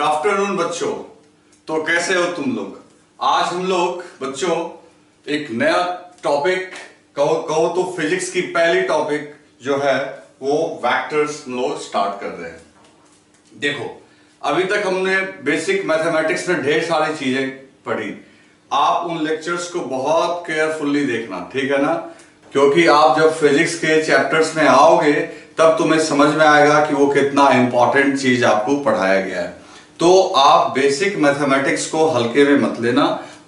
Good afternoon बच्चों। तो कैसे हो तुम लोग? आज हम लोग, बच्चों, एक नया टॉपिक कहो कहो तो फिजिक्स की पहली टॉपिक जो है, वो वेक्टर्स हम लोग स्टार्ट कर रहे हैं। देखो, अभी तक हमने बेसिक मैथमेटिक्स में ढेर सारी चीज़ें पढ़ी। आप उन लेक्चर्स को बहुत केयरफुल्ली देखना, ठीक है ना? क्योंकि आप जब फिजिक्स के चैप्टर्स में आओगे, तब तुम्हें समझ में आएगा कि वो कितना इंपॉर्टेंट चीज़ आपको पढ़ाया गया है। तो आप बेसिक मैथमेटिक्स को हल्के में मत लेना,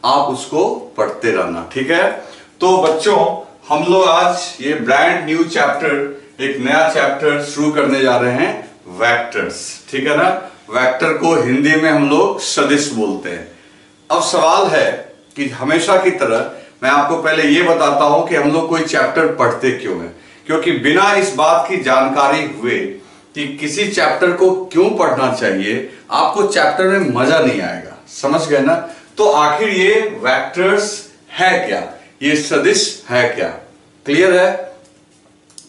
आप उसको पढ़ते रहना, ठीक है? तो बच्चों, हम लोग आज ये ब्रांड न्यू चैप्टर एक नया चैप्टर शुरू करने जा रहे हैं वेक्टर्स ठीक है ना? वेक्टर को हिंदी में हम लोग सदिश बोलते हैं। अब सवाल है कि हमेशा की तरह मैं आपको पहले ये बताता हूँ कि हम लोग कोई चैप्टर पढ़ते क्यों है? क्योंकि बिना इस बात की जानकारी हुए कि किसी चैप्टर को क्यों पढ़ना चाहिए, आपको चैप्टर में मज़ा नहीं आएगा। समझ गए ना? तो आखिर ये वेक्टर्स है क्या? ये सदिश है क्या? क्लियर है?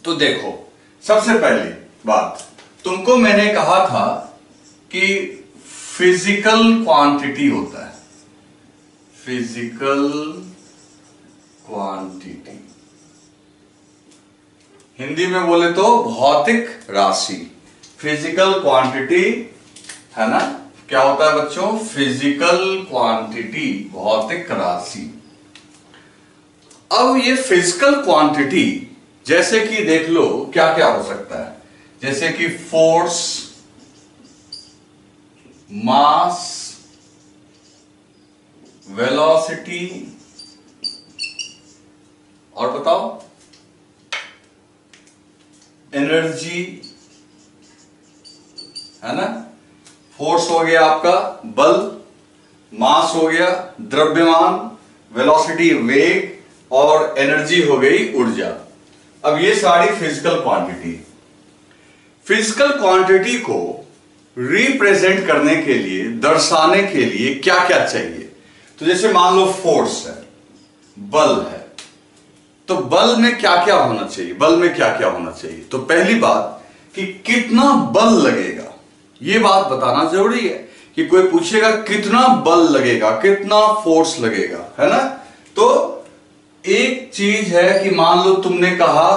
तो देखो, सबसे पहली बात, तुमको मैंने कहा था कि फ़िज़िकल क्वांटिटी होता है। फ़िज़िकल क्वांटिटी हिंदी में बोले तो भौतिक राशि। फ़िज़िकल क्वांटिटी है ना? क्या होता है बच्चों? फ़िज़िकल क्वांटिटी भौतिक राशि। अब ये फ़िज़िकल क्वांटिटी जैसे कि देख लो क्या क्या हो सकता है? जैसे कि फोर्स मास वेलोसिटी और बताओ एनर्जी है ना? फोर्स हो गया आपका, बल मास हो गया, द्रव्यमान वेलोसिटी वेग और एनर्जी हो गई ऊर्जा। अब ये सारी फ़िज़िकल क्वांटिटी फ़िज़िकल क्वांटिटी को रिप्रेजेंट करने के लिए, दर्शाने के लिए क्या क्या चाहिए? तो जैसे मान लो फोर्स है, बल है तो बल में क्या क्या होना चाहिए? बल में क्या क्या होना चाहिए? तो पहली बात कि कितना बल लगेगा? यह बात बताना ज़रूरी है कि कोई पूछेगा, कितना बल लगेगा, कितना फोर्स लगेगा, है ना? तो एक चीज़ है कि मान लो तुमने कहा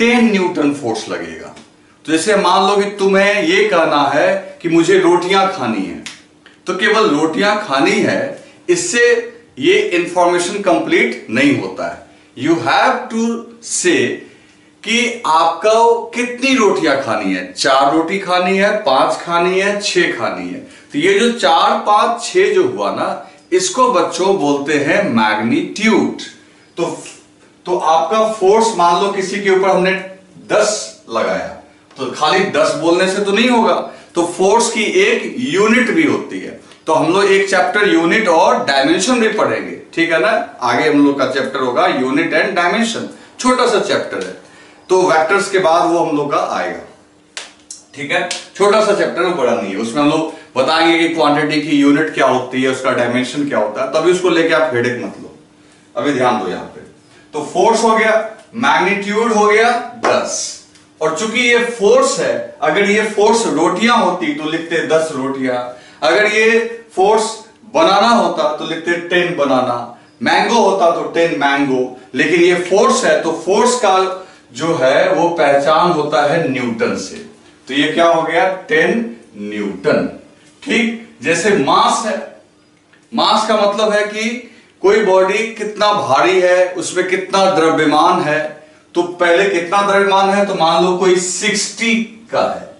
टेन न्यूटन फोर्स लगेगा। तो जैसे मान लो कि तुम्हें यह कहना है कि मुझे रोटियाँ खानी है तो केवल रोटियाँ खानी है, इससे ये इंफॉर्मेशन कंप्लीट नहीं होता है। यू हैव टू से कि आपको कितनी रोटियाँ खानी है? चार रोटी खानी है, पाँच खानी है, छह खानी है। तो ये जो चार, पाँच, छह जो हुआ ना, इसको बच्चों बोलते हैं मैग्नीट्यूड तो तो आपका फोर्स मान लो किसी के ऊपर हमने दस लगाया। तो खाली दस बोलने से तो नहीं होगा। तो फोर्स की एक यूनिट भी होती है। तो हम लोग एक चैप्टर यूनिट और डायमेंशन भी पढ़ेंगे। ठीक है ना? आगे हम लोग का चैप्टर होगा यूनिट एंड डायमेंशन। छोटा सा चैप्टर है। तो वेक्टर्स के बाद वो हम लोग का आएगा। ठीक है? छोटा सा चैप्टर है बड़ा नहीं है। उसमें हम लोग बताएँगे कि क्वांटिटी की यूनिट क्या होती है, उसका डायमेंशन क्या होता है। तभी उसको लेके आप हेडेक मत लो। अभी ध्यान दो यहाँ पे। तो फोर्स हो गया मैग्नीट्यूड हो गया, दस। और चूँकि ये फोर्स है, अगर ये फोर्स रोटियाँ होती तो लिखते दस रोटियाँ। अगर ये फोर्स बनाना होता तो लिखते टेन बनाना। मैंगो होता तो टेन मैंगो लेकिन ये फोर्स है तो फोर्स का जो है, वो पहचान होता है न्यूटन से। तो ये क्या हो गया? Ten newton. ठीक? जैसे मास है। मास का मतलब है कि कोई बॉडी कितना भारी है, उसमें कितना द्रव्यमान है। तो पहले कितना द्रव्यमान है? तो मान लो कोई 60 का है।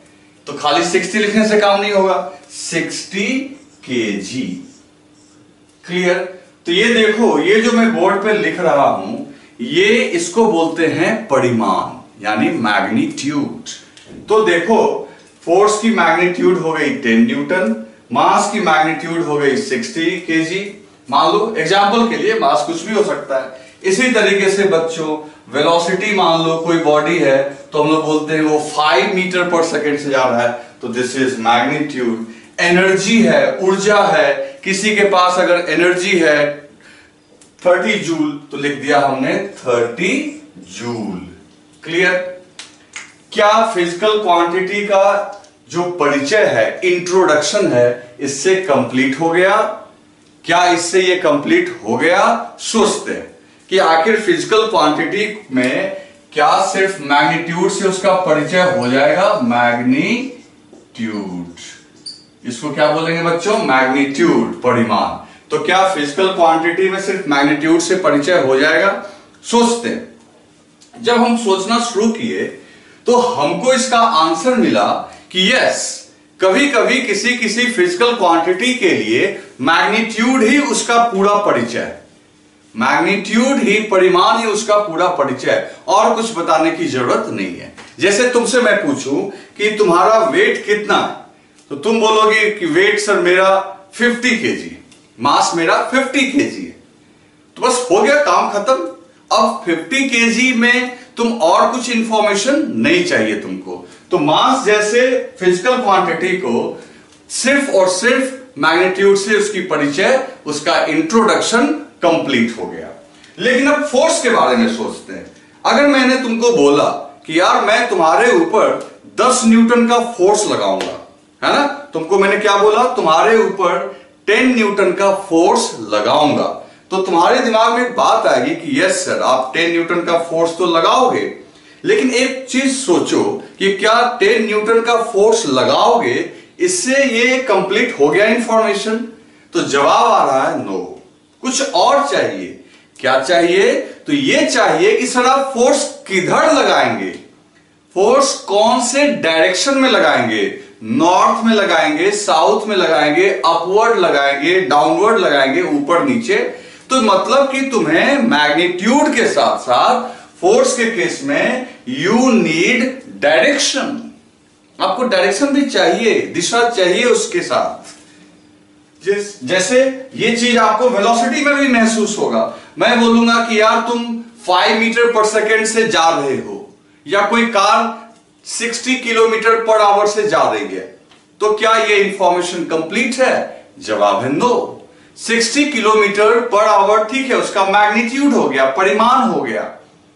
तो खाली 60 लिखने से काम नहीं होगा। 60 केजी। क्लियर? तो ये देखो, ये जो मैं बोर्ड पे लिख रहा हूँ ये इसको बोलते हैं परिमाण, यानी मैग्नीट्यूड। तो देखो, फोर्स की मैग्नीट्यूड हो गई 10 न्यूटन, मास की मैग्नीट्यूड हो गई 60 केजी। मान लो एग्ज़ाम्पल के लिए मास कुछ भी हो सकता है। इसी तरीके से बच्चों वेलोसिटी मान लो, कोई बॉडी है तो हम लोग बोलते हैं वो 5 मीटर पर सेकेंड से जा रहा है। तो दिस इज़ मैग्नीट्यूड एनर्जी है, ऊर्जा है, किसी के पास अगर एनर्जी है 30 जूल तो लिख दिया हमने 30 जूल। क्लियर क्या फ़िज़िकल क्वांटिटी का जो परिचय है इंट्रोडक्शन है, इससे कंप्लीट हो गया? क्या इससे ये कंप्लीट हो गया? सोचते हैं कि आखिर फ़िज़िकल क्वांटिटी में क्या सिर्फ़ मैग्नीट्यूड से उसका परिचय हो जाएगा? मैग्नीट्यूड इसको क्या बोलेंगे बच्चों? मैग्नीट्यूड परिमाण। तो क्या फ़िज़िकल क्वांटिटी में सिर्फ़ मैग्नीट्यूड से परिचय हो जाएगा? सोचते हैं। जब हम सोचना शुरू किए तो हमको इसका आंसर मिला कि यस कभी कभी किसी किसी फ़िज़िकल क्वांटिटी के लिए मैग्नीट्यूड ही उसका पूरा परिचय मैग्नीट्यूड ही परिमाण ही उसका पूरा परिचय और कुछ बताने की ज़रूरत नहीं है। जैसे तुमसे मैं पूछूँ कि तुम्हारा वेट कितना है? तो तुम बोलोगे कि वेट सर मेरा 50 केजी मास मेरा 50 केजी है। तो बस हो गया काम खत्म। अब 50 केजी में तुम और कुछ इंफॉर्मेशन नहीं चाहिए तुमको। तो मास जैसे फ़िज़िकल क्वांटिटी को सिर्फ़ और सिर्फ़ मैग्नीट्यूड से उसकी परिचय, उसका इंट्रोडक्शन कंप्लीट हो गया। लेकिन अब फोर्स के बारे में सोचते हैं। अगर मैंने तुमको बोला कि यार मैं तुम्हारे ऊपर 10 न्यूटन का फोर्स लगाऊँगा, है ना? तुमको मैंने क्या बोला? तुम्हारे ऊपर 10 न्यूटन का फोर्स लगाऊँगा। तो तुम्हारे दिमाग में बात आएगी कि यस सर आप 10 न्यूटन का फोर्स तो लगाओगे। लेकिन एक चीज़ सोचो कि क्या 10 न्यूटन का फोर्स लगाओगे, इससे ये कंप्लीट हो गया इंफॉर्मेशन तो जवाब आ रहा है नो कुछ और चाहिए। क्या चाहिए? तो ये चाहिए कि सर आप फोर्स किधर लगाएँगे? फोर्स कौन से डायरेक्शन में लगाएँगे? नॉर्थ में लगाएँगे, साउथ में लगाएँगे, अपवर्ड लगाएँगे, डाउनवर्ड लगाएँगे, ऊपर नीचे। तो मतलब कि तुम्हें मैग्नीट्यूड के साथ साथ फोर्स के केस में यू नीड डायरेक्शन। आपको डायरेक्शन भी चाहिए, दिशा चाहिए उसके साथ। जिस, जैसे ये चीज़ आपको वेलोसिटी में भी महसूस होगा। मैं बोलूँगा कि यार तुम फाइव मीटर पर सेकेंड से जा रहे हो, या कोई कार 60 किलोमीटर पर आवर से जा रही है तो क्या ये इंफॉर्मेशन कंप्लीट है? जवाब है नो 60 किलोमीटर पर आवर, ठीक है, उसका मैग्नीट्यूड हो गया, परिमाण हो गया।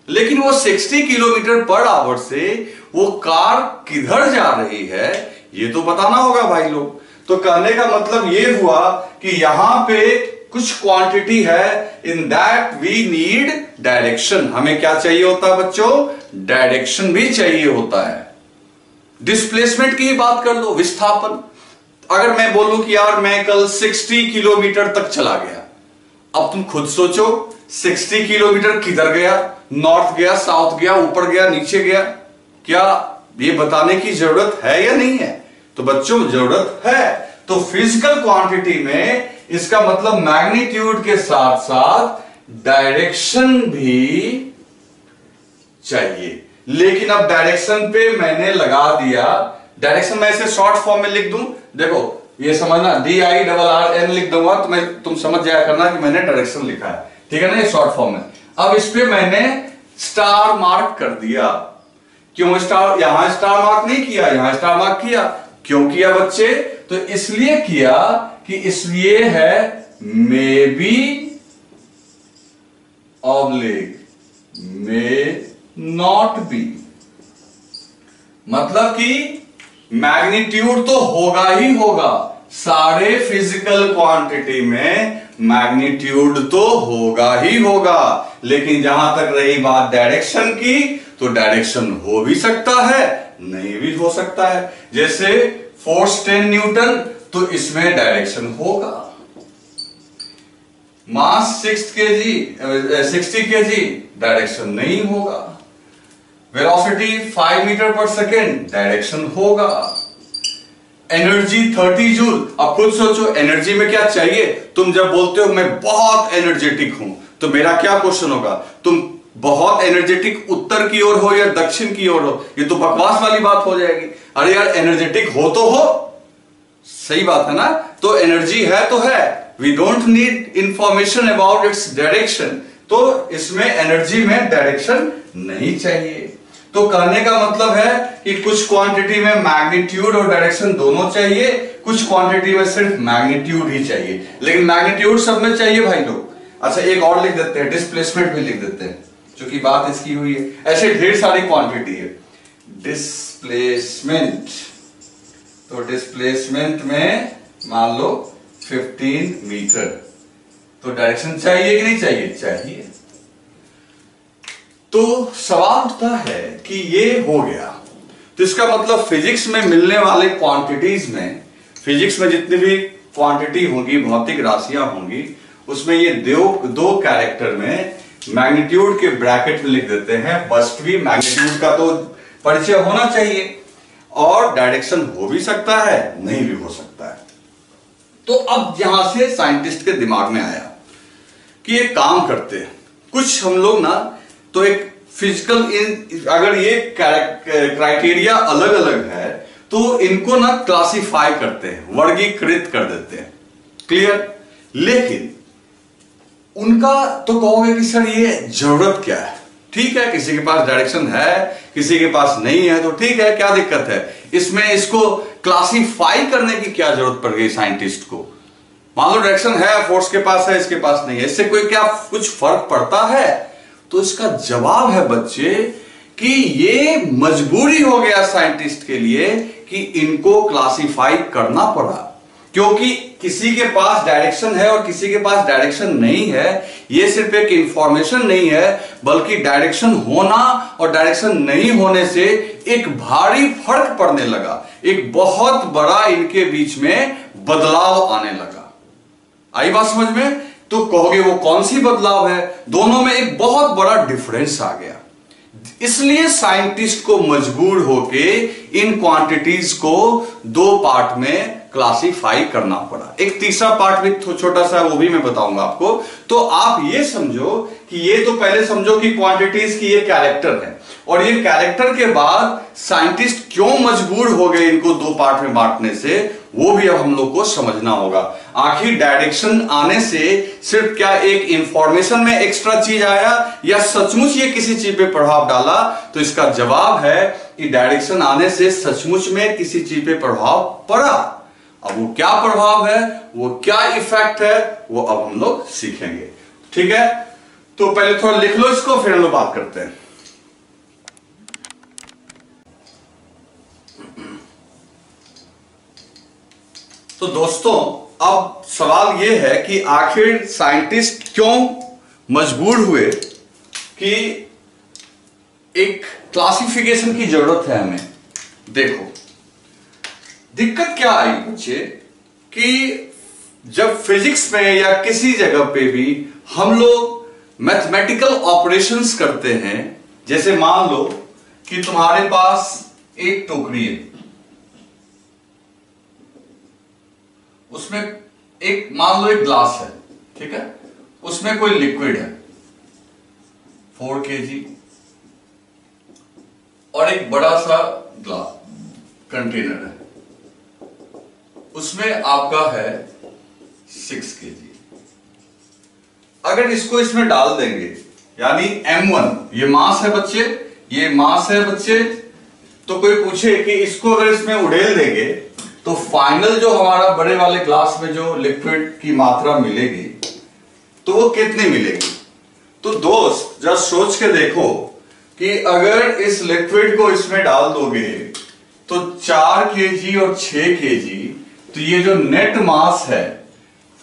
लेकिन वो 60 किलोमीटर पर आवर से वो कार किधर जा रही है, ये तो बताना होगा भाई लोग। तो कहने का मतलब ये हुआ कि यहाँ पे कुछ क्वांटिटी है in that we need direction हमें क्या चाहिए होता है बच्चों? डायरेक्शन भी चाहिए होता है। डिस्प्लेसमेंट की बात कर लो, विस्थापन। अगर मैं बोलूँ कि यार मैं कल 60 किलोमीटर तक चला गया। अब तुम खुद सोचो 60 किलोमीटर किधर गया? नॉर्थ गया साउथ गया, ऊपर गया, नीचे गया। क्या ये बताने की ज़रूरत है या नहीं है? तो बच्चों, ज़रूरत है। तो फ़िज़िकल क्वांटिटी में इसका मतलब मैग्नीट्यूड के साथ साथ डायरेक्शन भी चाहिए। लेकिन अब डायरेक्शन पे मैंने लगा दिया। डायरेक्शन मैं इसे शॉर्ट फॉर्म में लिख दूँ? देखो, ये समझना D I double R N लिख दूँगा तो मैं, तुम समझ जाया करना कि मैंने डायरेक्शन लिखा है। ठीक है ना, ये शॉर्ट फॉर्म में। अब इस पे मैंने स्टार मार्क कर दिया। क्यों स्टार, यहाँ स्टार मार्क नहीं किया, यहाँ स्टार मार्क किया? क्यों किया बच्चे? तो इसलिए किया कि इसलिए है may be oblique may not be मतलब कि मैग्नीट्यूड तो होगा ही होगा। सारे फ़िज़िकल क्वांटिटी में मैग्नीट्यूड तो होगा ही होगा। लेकिन जहाँ तक रही बात डायरेक्शन की तो डायरेक्शन हो भी सकता है, नहीं भी हो सकता है। जैसे फोर्स टेन न्यूटन तो इसमें डायरेक्शन होगा। मास सिक्स के जी सिक्सटी के जी डायरेक्शन नहीं होगा। वेलोसिटी फाइव मीटर पर सेकेंड डायरेक्शन होगा। एनर्जी थर्टी जूल अब खुद सोचो एनर्जी में क्या चाहिए? तुम जब बोलते हो, मैं बहुत एनर्जेटिक हूँ तो मेरा क्या क्वेश्चन होगा? तुम बहुत एनर्जेटिक उत्तर की ओर हो या दक्षिण की ओर हो? ये तो बकवास वाली बात हो जाएगी। अरे यार एनर्जेटिक हो तो हो। सही बात है ना? तो एनर्जी है तो है। We don't need information about its direction तो इसमें एनर्जी में डायरेक्शन नहीं चाहिए। तो कहने का मतलब है कि कुछ क्वांटिटी में मैग्नीट्यूड और डायरेक्शन दोनों चाहिए, कुछ क्वांटिटी में सिर्फ़ मैग्नीट्यूड ही चाहिए। लेकिन मैग्नीट्यूड सब में चाहिए भाई लोग। अच्छा एक और लिख देते हैं डिस्प्लेसमेंट भी लिख देते हैं क्योंकि बात इसकी हुई है। ऐसे ढेर सारी क्वांटिटी है। डिस्प्लेसमेंट तो डिस्प्लेसमेंट में मान लो 15 मीटर तो डायरेक्शन चाहिए कि नहीं चाहिए? चाहिए. तो सवाल उठता है कि ये हो गया। तो इसका मतलब फिजिक्स में मिलने वाले क्वांटिटीज में फिजिक्स में जितनी भी क्वांटिटी होगी, भौतिक राशियाँ होंगी, उसमें ये दो दो कैरेक्टर में मैग्नीट्यूड के ब्रैकेट में लिख देते हैं। बस्ट भी मैग्नीट्यूड का तो परिचय होना चाहिए। और डायरेक्शन हो भी सकता है, नहीं भी हो सकता है। तो अब यहाँ से साइंटिस्ट के दिमाग में आया कि एक काम करते हैं। कुछ हम लोग ना तो एक फ़िज़िकल इन, अगर ये क्राइटेरिया अलग अलग है तो इनको ना क्लासिफाई करते हैं, वर्गीकृत कर देते हैं। क्लियर लेकिन, उनका तो कहोगे कि सर ये ज़रूरत क्या है? ठीक है, किसी के पास डायरेक्शन है, किसी के पास नहीं है तो ठीक है, क्या दिक्कत है? इसमें इसको क्लासिफाई करने की क्या ज़रूरत पड़ गई साइंटिस्ट को? मान लो डायरेक्शन है फोर्स के पास है, इसके पास नहीं है। इससे कोई क्या कुछ फ़र्क पड़ता है? तो इसका जवाब है बच्चे, कि ये मजबूरी हो गया साइंटिस्ट के लिए कि इनको क्लासिफाई करना पड़ा। क्योंकि किसी के पास डायरेक्शन है और किसी के पास डायरेक्शन नहीं है, ये सिर्फ़ एक इंफॉर्मेशन नहीं है, बल्कि डायरेक्शन होना और डायरेक्शन नहीं होने से एक भारी फ़र्क पड़ने लगा। एक बहुत बड़ा इनके बीच में बदलाव आने लगा। आई बात समझ में? तो कहोगे वो कौन सी बदलाव है? दोनों में एक बहुत बड़ा डिफरेंस आ गया। इसलिए साइंटिस्ट को मजबूर होके इन क्वांटिटीज को दो पार्ट में क्लासिफाई करना पड़ा। एक तीसरा पार्ट भी छोटा सा, वो भी मैं बताऊँगा आपको। तो आप ये समझो कि ये तो पहले समझो कि क्वांटिटीज की ये कैरेक्टर है। और ये कैरेक्टर के बाद साइंटिस्ट क्यों मजबूर हो गए इनको दो पार्ट में बांटने से? वो भी अब हम लोग को समझना होगा। आखिर डायरेक्शन आने से सिर्फ़ क्या एक इंफॉर्मेशन में एक्स्ट्रा चीज़ आया या सचमुच ये किसी चीज़ पे प्रभाव डाला? तो इसका जवाब है कि डायरेक्शन आने से सचमुच में किसी चीज़ पे प्रभाव पड़ा। अब वो क्या प्रभाव है? वो क्या इफ़ेक्ट है? वो अब हम लोग सीखेंगे। ठीक है? तो पहले थोड़ा लिख लो इसको, फिर हम लोग बात करते हैं। तो दोस्तों, अब सवाल यह है कि आखिर साइंटिस्ट क्यों मजबूर हुए कि एक क्लासिफिकेशन की ज़रूरत है हमें? देखो, दिक्कत क्या आई मुझे कि जब फिजिक्स में या किसी जगह पे भी हम लोग मैथमेटिकल ऑपरेशंस करते हैं, जैसे मान लो कि तुम्हारे पास एक टोकरी है उसमें एक, मान लो एक ग्लास है, ठीक है? उसमें कोई लिक्विड है फोर के जी और एक बड़ा सा ग्लास कंटेनर है। उसमें आपका है सिक्स के जी अगर इसको इसमें डाल देंगे, यानी M1 ये मास है बच्चे, ये मास है बच्चे तो कोई पूछे कि इसको अगर इसमें उड़ेल देंगे तो फाइनल जो हमारा बड़े वाले ग्लास में जो लिक्विड की मात्रा मिलेगी तो वो कितनी मिलेगी? तो दोस्त जब सोच के देखो कि अगर इस लिक्विड को इसमें डाल दोगे तो चार के जी और छह के जी तो ये जो नेट मास है,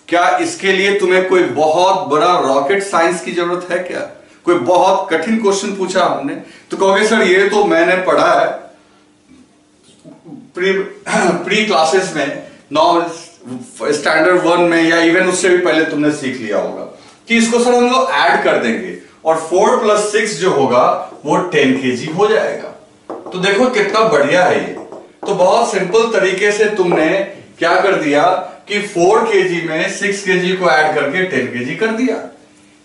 क्या इसके लिए तुम्हें कोई बहुत बड़ा रॉकेट साइंस की ज़रूरत है क्या? कोई बहुत कठिन क्वेश्चन पूछा हमने? तो कहोगे, सर, ये तो मैंने पढ़ा है। प्री क्लासेस में नौ स्टैंडर्ड वन में या इवन उससे भी पहले तुमने सीख लिया होगा, कि इसको सर हम लोग ऐड कर देंगे और फोर प्लस सिक्स जो होगा, वो टेन के जी हो जाएगा। तो देखो कितना बढ़िया है ये। तो बहुत सिंपल तरीके से तुमने क्या कर दिया कि फोर के जी में सिक्स के जी को ऐड करके टेन के जी कर दिया।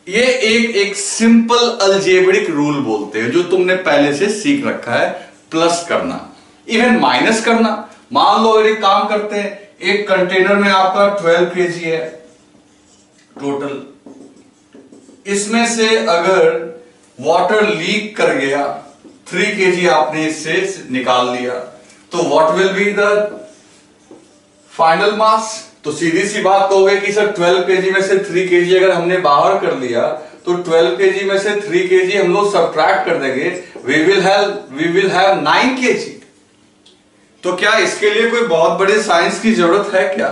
ये एक एक सिंपल अल्जेब्रिक रूल बोलते हैं, जो तुमने पहले से सीख रखा है प्लस करना। इवन माइनस करना। मान लो एक काम करते हैं, एक कंटेनर में आपका 12 के है टोटल इसमें से अगर वाटर लीक कर गया थ्री के आपने इससे निकाल लिया तो what will be the final mass तो सीधी सी बात कहोगे कि सर 12 के में से थ्री के जी अगर हमने बाहर कर लिया तो 12 के में से थ्री के जी हम लोग सब्ट्रैक्ट कर देंगे। We will have we will have nine K G तो क्या इसके लिए कोई बहुत बड़े साइंस की ज़रूरत है क्या?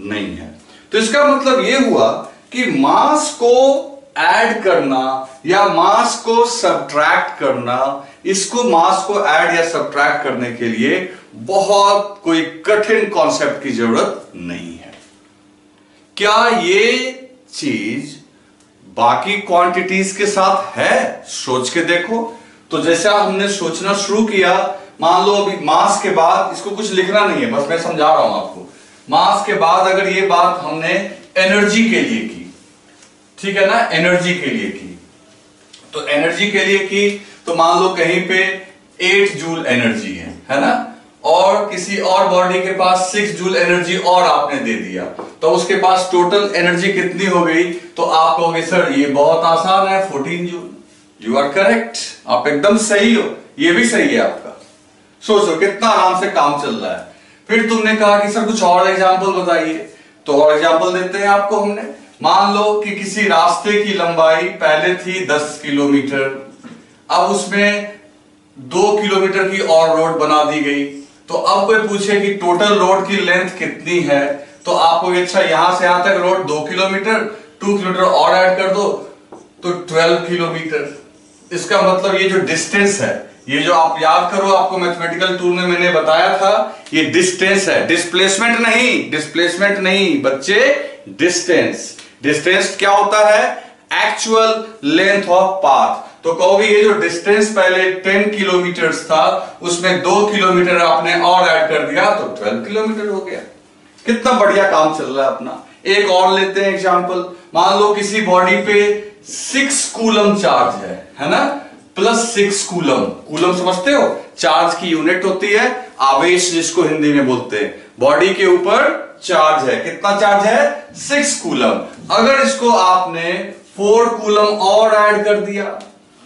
नहीं है। तो इसका मतलब यह हुआ कि मास को ऐड करना या मास को सब्ट्रैक्ट करना, इसको मास को ऐड या सब्ट्रैक्ट करने के लिए बहुत कोई कठिन कॉन्सेप्ट की ज़रूरत नहीं है। क्या ये चीज़ बाकी क्वांटिटीज के साथ है? सोच के देखो। तो जैसा हमने सोचना शुरू किया मान लो अभी मास के बाद इसको कुछ लिखना नहीं है, बस मैं समझा रहा हूँ आपको। मास के बाद अगर ये बात हमने एनर्जी के लिए की, ठीक है ना? एनर्जी के लिए की। तो एनर्जी के लिए की तो मान लो कहीं पे एट जूल एनर्जी है है ना? और किसी और बॉडी के पास सिक्स जूल एनर्जी और आपने दे दिया तो उसके पास टोटल एनर्जी कितनी हो गई? तो आप कहोगे, सर, ये बहुत आसान है fourteen joule you are correct आप एकदम सही हो। ये भी सही है आपका। सोचो, कितना आराम से काम चल रहा है। फिर तुमने कहा कि, सर, कुछ और एग्ज़ाम्पल बताइए। तो और एग्ज़ाम्पल देते हैं आपको हमने। मान लो कि किसी रास्ते की लंबाई पहले थी दस किलोमीटर, अब उसमें दो किलोमीटर की और रोड बना दी गई। तो अब कोई पूछे कि टोटल रोड की लेंथ कितनी है? तो आपको अच्छा यहाँ से यहाँ तक रोड दो किलोमीटर टू किलोमीटर और ऐड कर दो। तो ट्वेल्व किलोमीटर। इसका मतलब ये जो डिस्टेंस है ये जो आप याद करो, आपको मैथमेटिकल टूर में मैंने बताया था, ये डिस्टेंस है। डिस्प्लेसमेंट नहीं डिस्प्लेसमेंट नहीं, बच्चे डिस्टेंस डिस्टेंस क्या होता है? एक्चुअल लेंथ ऑफ़ पाथ तो कहोगे, ये जो डिस्टेंस पहले 10 किलोमीटर था, उसमें दो किलोमीटर आपने और ऐड कर दिया तो 12 किलोमीटर हो गया। कितना बढ़िया काम चल रहा है अपना। एक और लेते हैं एग्जांपल मान लो किसी बॉडी पे सिक्स कूलम चार्ज है है ना? प्लस सिक्स कूलम कूलम समझते हो? चार्ज की यूनिट होती है, आवेश जिसको हिंदी में बोलते हैं। बॉडी के ऊपर चार्ज है। कितना चार्ज है? सिक्स कूलम अगर इसको आपने फोर कूलम और ऐड कर दिया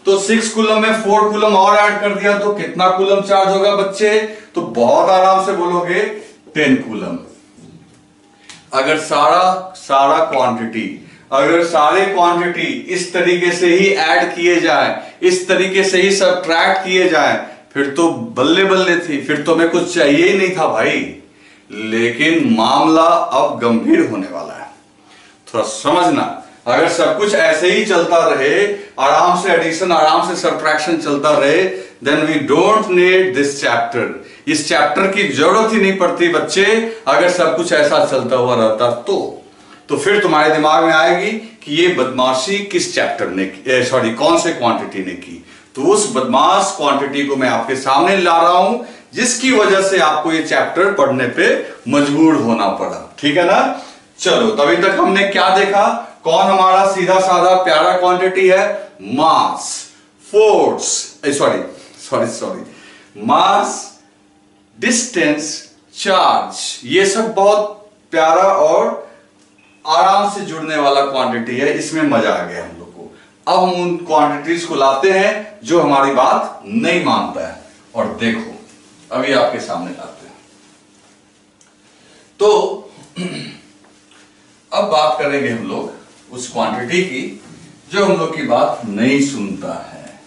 तो सिक्स कूलम में फोर कूलम और ऐड कर दिया तो कितना कूलम चार्ज होगा बच्चे? तो बहुत आराम से बोलोगे टेन कूलम अगर सारा सारा क्वांटिटी अगर सारे क्वांटिटी इस तरीके से ही ऐड किए जाए, इस तरीके से ही सब किए जाए, फिर तो बल्ले बल्ले थी, फिर तो मैं कुछ चाहिए ही नहीं था भाई। लेकिन मामला अब गंभीर होने वाला है। थोड़ा समझना, अगर सब कुछ ऐसे ही चलता रहे, आराम से एडिशन आराम से सब्ट्रैक्शन चलता रहे then we don't need this chapter इस चैप्टर की ज़रूरत ही नहीं पड़ती बच्चे, अगर सब कुछ ऐसा चलता हुआ रहता तो। तो फिर तुम्हारे दिमाग में आएगी कि ये बदमाशी किस चैप्टर ने सॉरी कौन से क्वांटिटी ने की। तो उस बदमाश क्वांटिटी को मैं आपके सामने ला रहा हूँ, जिसकी वजह से आपको ये चैप्टर पढ़ने पे मजबूर होना पड़ा। ठीक है ना? चलो, तभी तक हमने क्या देखा? कौन हमारा सीधा साधा प्यारा क्वांटिटी है? Mass force sorry sorry sorry mass distance charge ये सब बहुत प्यारा और आराम से जुड़ने वाला क्वांटिटी है, इसमें मज़ा आ गया हम लोग को। अब हम उन क्वांटिटीज को लाते हैं जो हमारी बात नहीं मानता है। और देखो, अभी आपके सामने लाते हैं। तो अब बात करेंगे हम लोग उस क्वांटिटी की जो हम लोग की बात नहीं सुनता है।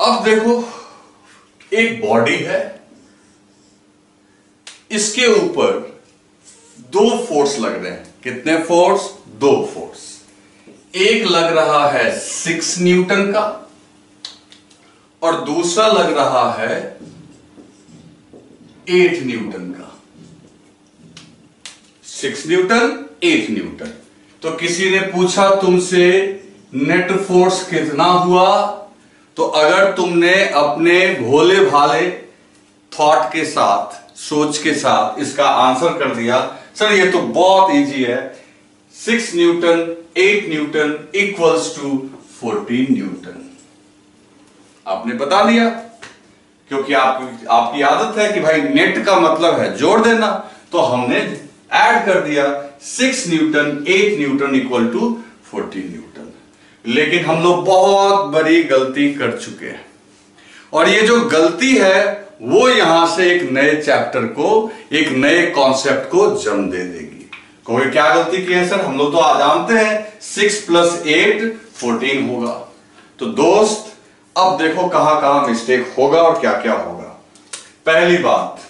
अब देखो, एक बॉडी है इसके ऊपर दो फोर्स लग रहे हैं। कितने फोर्स? दो फोर्स। एक लग रहा है सिक्स न्यूटन का और दूसरा लग रहा है एट न्यूटन का। Six newton, eight newton. तो किसी ने पूछा तुमसे, नेट फोर्स कितना हुआ? तो अगर तुमने अपने भोले भाले थॉट के साथ सोच के साथ इसका आंसर कर दिया। सर ये तो बहुत इजी है। Six newton eight newton equals to fourteen newton आपने बता दिया क्योंकि आप, आपकी आदत है कि भाई नेट का मतलब है जोड़ देना तो हमने ऐड कर दिया। Six newton eight newton equal to fourteen newton लेकिन हम लोग बहुत बड़ी गलती कर चुके हैं। और ये जो गलती है वो यहाँ से एक नए चैप्टर को, एक नए कॉन्सेप्ट को जन्म दे देगी। कोई क्या गलती की है सर? हम लोग तो आज जानते हैं सिक्स प्लस एट फोर्टीन होगा। तो दोस्त, अब देखो कहाँ कहाँ मिस्टेक होगा और क्या क्या होगा। पहली बात,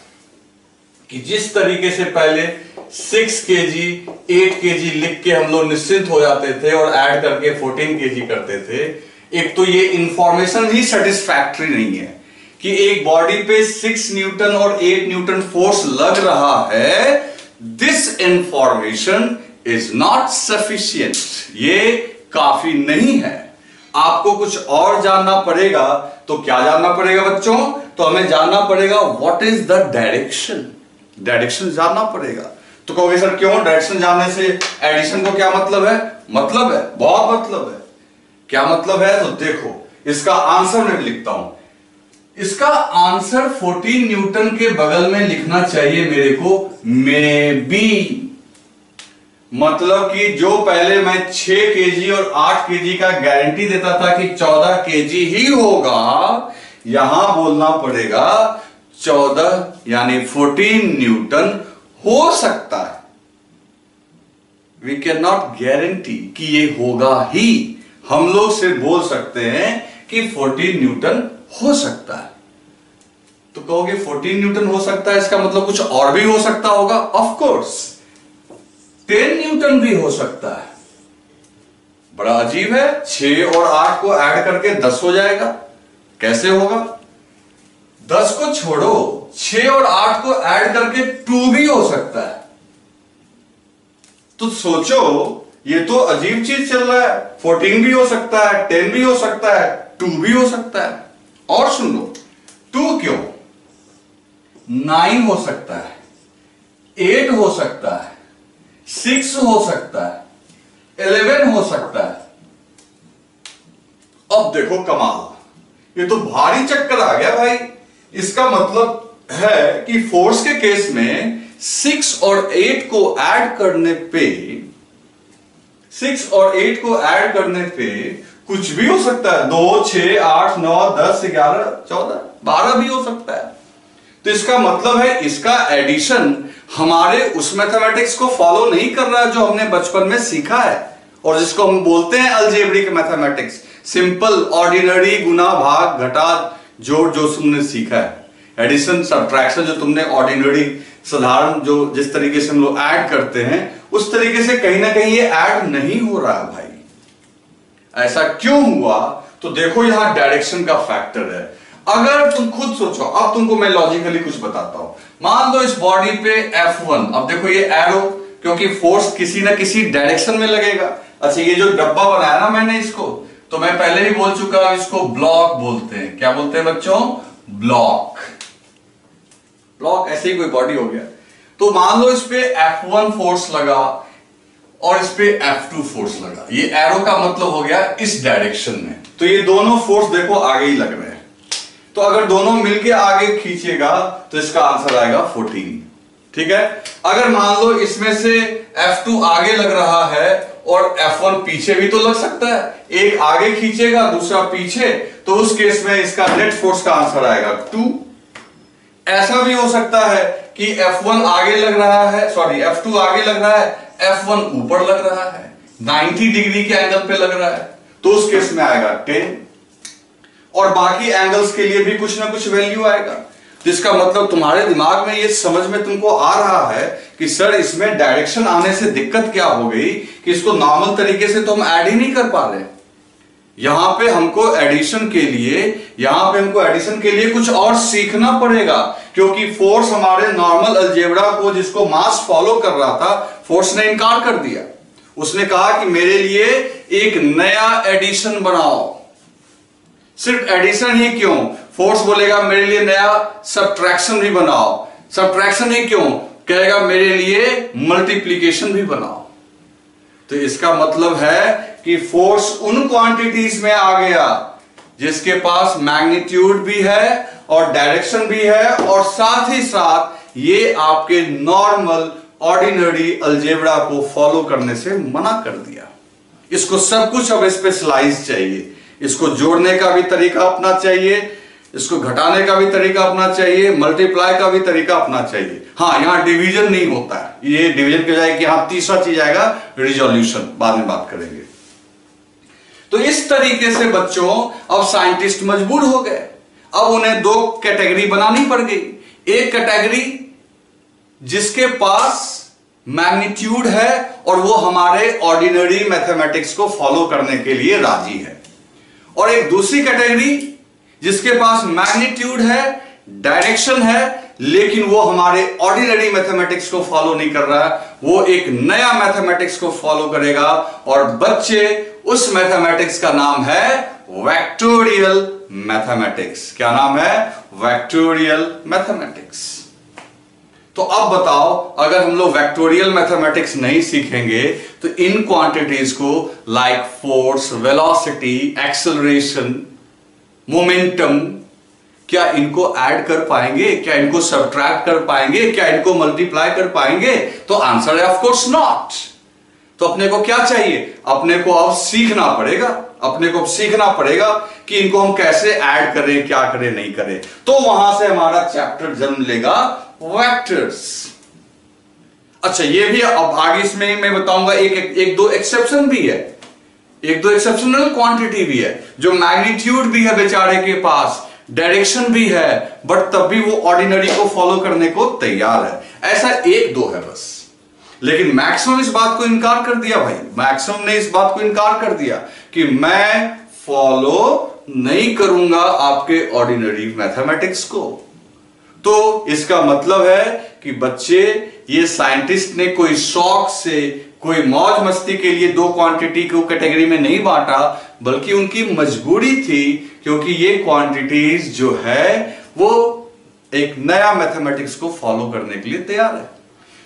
कि जिस तरीके से पहले सिक्स के जी एट के जी लिख के हम लोग निश्चिंत हो जाते थे और ऐड करके फोर्टीन के जी करते थे, एक तो ये इंफॉर्मेशन ही सेटिस्फैक्ट्री नहीं है। कि एक बॉडी पे सिक्स न्यूटन और एट न्यूटन फोर्स लग रहा है this information is not sufficient ये काफ़ी नहीं है। आपको कुछ और जानना पड़ेगा तो क्या जानना पड़ेगा बच्चों? तो हमें जानना पड़ेगा what is the direction direction जानना पड़ेगा। तो कहोगे, सर, क्यों? डायरेक्शन जानने से एडिशन को क्या मतलब है? मतलब है, बहुत मतलब है। क्या मतलब है? तो देखो, इसका आंसर मैं लिखता हूँ। इसका आंसर 14 न्यूटन के बगल में लिखना चाहिए मेरे को, मे बी। मतलब कि जो पहले मैं 6 केजी और 8 केजी का गारंटी देता था कि 14 केजी ही होगा, यहाँ बोलना पड़ेगा 14 यानी 14 न्यूटन हो सकता है। वी कैन नॉट गारंटी कि ये होगा ही। हम लोग सिर्फ़ बोल सकते हैं कि 14 न्यूटन हो सकता है। तो कहोगे 14 न्यूटन हो सकता है, इसका मतलब कुछ और भी हो सकता होगा? ऑफ़ कोर्स 10 न्यूटन भी हो सकता है। बड़ा अजीब है। 6 और 8 को ऐड करके 10 हो जाएगा। कैसे होगा? 10 को छोड़ो। 6 और 8 को ऐड करके 2 भी हो सकता है। तो सोचो, ये तो अजीब चीज़ चल रहा है। 14 भी हो सकता है 10 भी हो सकता है 2 भी हो सकता है। और सुन लो 2 क्यों? 9 हो सकता है, एट हो सकता है, सिक्स हो सकता है 11 हो सकता है। अब देखो कमाल, ये तो भारी चक्कर आ गया भाई। इसका मतलब है कि फोर्स के केस में सिक्स और एट को ऐड करने पे, सिक्स और एट को ऐड करने पे कुछ भी हो सकता है। दो छ आठ, नौ, दस, ग्यारह, चौदह, बारह भी हो सकता है। तो इसका मतलब है, इसका एडिशन हमारे उस मैथमेटिक्स को फॉलो नहीं कर रहा है जो हमने बचपन में सीखा है और जिसको हम बोलते हैं अलजेब्रिक मैथमेटिक्स सिंपल ऑर्डिनरी गुना, भाग, घटा, जोड़, जो तुमने सीखा है। एडिशन सब्ट्रैक्शन जो तुमने ऑर्डिनरी साधारण, जो जिस तरीके से हम लोग ऐड करते हैं, उस तरीके से कहीं ना कहीं ये ऐड नहीं हो रहा है भाई। ऐसा क्यों हुआ? तो देखो यहाँ डायरेक्शन का फैक्टर है। अगर तुम खुद सोचो, अब तुमको मैं लॉजिकली कुछ बताता हूँ। मान लो इस बॉडी पे F1 अब देखो ये एरो क्योंकि फोर्स किसी ना किसी डायरेक्शन में लगेगा। अच्छा ये जो डब्बा बनाया ना मैंने इसको तो मैं पहले ही बोल चुका हूँ इसको ब्लॉक बोलते हैं। क्या बोलते हैं बच्चों? ब्लॉक ब्लॉक ऐसे ही कोई बॉडी हो गया। तो मान लो इस पे F1 फोर्स लगा और इस पे F2 फोर्स लगा। ये एरो का मतलब हो गया इस डायरेक्शन में। तो ये दोनों फोर्स देखो आगे ही लग रहे हैं। तो अगर दोनों मिलके आगे खींचेगा तो इसका आंसर आएगा 14 ठीक है? अगर मान लो इसमें से F2 आगे लग रहा है और F1 पीछे भी तो लग सकता है। एक आगे खींचेगा, दूसरा पीछे तो उस केस में इसका नेट फोर्स का आंसर आएगा टू ऐसा भी हो सकता है कि F1 आगे लग रहा है सॉरी F2 आगे लग रहा है F1 ऊपर लग रहा है। 90 डिग्री के एंगल पे लग रहा है तो उस केस में आएगा 10 और बाकी एंगल्स के लिए भी कुछ ना कुछ वैल्यू आएगा। जिसका मतलब तुम्हारे दिमाग में ये समझ में तुमको आ रहा है कि, सर, इसमें डायरेक्शन आने से दिक्कत क्या हो गई कि इसको नॉर्मल तरीके से तो हम ऐड ही नहीं कर पा रहे? यहाँ पे हमको एडिशन के लिए, यहाँ पे हमको एडिशन के लिए कुछ और सीखना पड़ेगा, क्योंकि फोर्स हमारे नॉर्मल अलजेब्रा को जिसको मास फॉलो कर रहा था फोर्स ने इनकार कर दिया। उसने कहा कि मेरे लिए एक नया एडिशन बनाओ। सिर्फ़ एडिशन ही क्यों? फोर्स बोलेगा, मेरे लिए नया सब्ट्रैक्शन भी बनाओ। सब्ट्रैक्शन ही क्यों? कहेगा, मेरे लिए मल्टीप्लीकेशन भी बनाओ। तो इसका मतलब है कि फोर्स उन क्वांटिटीज में आ गया, जिसके पास मैग्नीट्यूड भी है और डायरेक्शन भी है और साथ ही साथ ये आपके नॉर्मल ऑर्डिनरी अल्जेब्रा को फॉलो करने से मना कर दिया। इसको सब कुछ अब स्पेशलाइज चाहिए। इसको जोड़ने का भी तरीका अपना चाहिए, इसको घटाने का भी तरीका अपना चाहिए मल्टीप्लाई का भी तरीका अपना चाहिए। हाँ यहाँ डिवीज़न नहीं होता है। ये डिवीज़न के जाए कि हाँ तीसरा चीज़ आएगा रिजोल्यूशन बाद में बात करेंगे। तो इस तरीके से बच्चों, अब साइंटिस्ट मजबूर हो गए। अब उन्हें दो कैटेगरी बनानी पड़ गई। एक कैटेगरी जिसके पास मैग्नीट्यूड है और वो हमारे ऑर्डिनरी मैथमेटिक्स को फॉलो करने के लिए राज़ी है। और एक दूसरी कैटेगरी जिसके पास मैग्नीट्यूड है, डायरेक्शन है, लेकिन वो हमारे ऑर्डिनरी मैथमेटिक्स को फॉलो नहीं कर रहा है। वो एक नया मैथमेटिक्स को फॉलो करेगा और बच्चे, उस मैथमेटिक्स का नाम है वैक्टोरियल मैथमेटिक्स क्या नाम है? वैक्टोरियल मैथमेटिक्स तो अब बताओ, अगर हम लोग वैक्टोरियल मैथमेटिक्स नहीं सीखेंगे तो इन क्वांटिटीज को like force velocity acceleration momentum क्या इनको ऐड कर पाएँगे? क्या इनको सब्ट्रैक्ट कर पाएँगे? क्या इनको मल्टीप्लाई कर पाएँगे? तो आंसर है ऑफ़ कोर्स नॉट तो अपने को क्या चाहिए? अपने को अब सीखना पड़ेगा। अपने को सीखना पड़ेगा कि इनको हम कैसे ऐड करें, क्या करें, नहीं करें। तो वहाँ से हमारा चैप्टर जन्म लेगा। वेक्टर्स अच्छा ये भी अब आगे इसमें मैं बताऊँगा एक, एक एक दो एक्सेप्शन भी है। एक दो एक्सेप्शनल क्वांटिटी भी है जो मैग्नीट्यूड भी है बेचारे के पास डायरेक्शन भी है बट तब भी वो ऑर्डिनरी को फॉलो करने को तैयार है। ऐसा एक दो है बस। लेकिन मैक्सिमम इस बात को इनकार कर दिया भाई। मैक्सिमम ने इस बात को इनकार कर दिया कि मैं फॉलो नहीं करूँगा आपके ऑर्डिनरी मैथमेटिक्स को। तो इसका मतलब है कि बच्चे, ये साइंटिस्ट ने कोई शौक से कोई मौज मस्ती के लिए दो क्वांटिटी को कैटेगरी में नहीं बांटा, बल्कि उनकी मजबूरी थी, क्योंकि ये क्वांटिटीज जो है, वो एक नया मैथमेटिक्स को फॉलो करने के लिए तैयार है।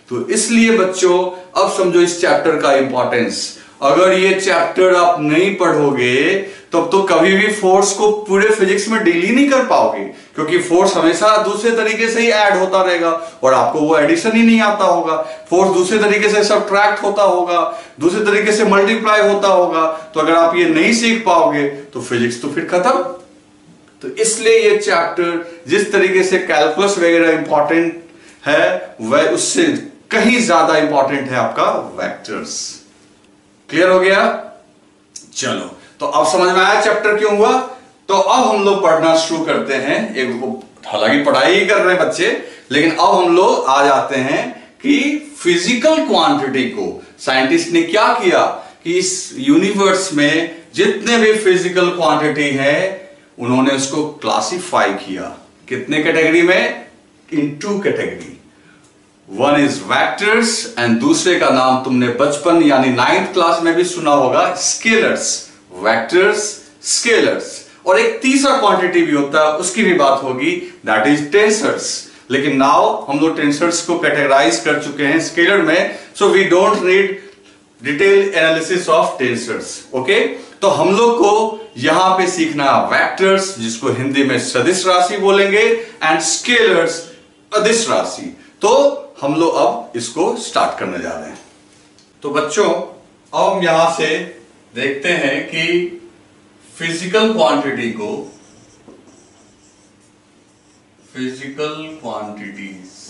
तो इसलिए बच्चों, अब समझो इस चैप्टर का इंपॉर्टेंस अगर ये चैप्टर आप नहीं पढ़ोगे तब तो कभी भी फोर्स को पूरे फिजिक्स में डील ही नहीं कर पाओगे, क्योंकि फोर्स हमेशा दूसरे तरीके से ही ऐड होता रहेगा और आपको वो एडिशन ही नहीं आता होगा। फोर्स दूसरे तरीके से सब्ट्रैक्ट होता होगा, दूसरे तरीके से मल्टीप्लाई होता होगा। तो अगर आप ये नहीं सीख पाओगे तो फिजिक्स तो फिर खत्म। तो इसलिए ये चैप्टर जिस तरीके से कैलकुलस वगैरह इंपॉर्टेंट है, वह उससे कहीं ज़्यादा इंपॉर्टेंट है आपका वेक्टर्स क्लियर हो गया? चलो। तो अब समझ में आया चैप्टर क्यों हुआ? तो अब हम लोग पढ़ना शुरू करते हैं। एक हालाँकि पढ़ाई ही कर रहे हैं बच्चे, लेकिन अब हम लोग आ जाते हैं कि फ़िज़िकल क्वांटिटी को। साइंटिस्ट ने क्या किया कि इस यूनिवर्स में जितने भी फ़िज़िकल क्वांटिटी है, उन्होंने उसको क्लासिफाई किया। कितने कैटेगरी में? In two category one is vectors and दूसरे का नाम तुमने बचपन यानी नाइन्थ क्लास में भी सुना होगा स्केलर्स वैक्टर्स स्केलर्स और एक तीसरा क्वांटिटी भी होता है, उसकी भी बात होगी दैट इज़ टेंसर्स लेकिन नाउ हम लोग टेंसर्स को कैटेगराइज कर चुके हैं स्केलर में so we don't need detail analysis of tensors okay तो हम लोग को यहाँ पे सीखना वेक्टर्स जिसको हिंदी में सदिश राशि बोलेंगे एंड स्केलर्स अदिश राशि। तो हम लोग अब इसको स्टार्ट करने जा रहे हैं। तो बच्चों, अब हम यहाँ से देखते हैं कि फ़िज़िकल क्वांटिटी को फ़िज़िकल क्वांटिटीज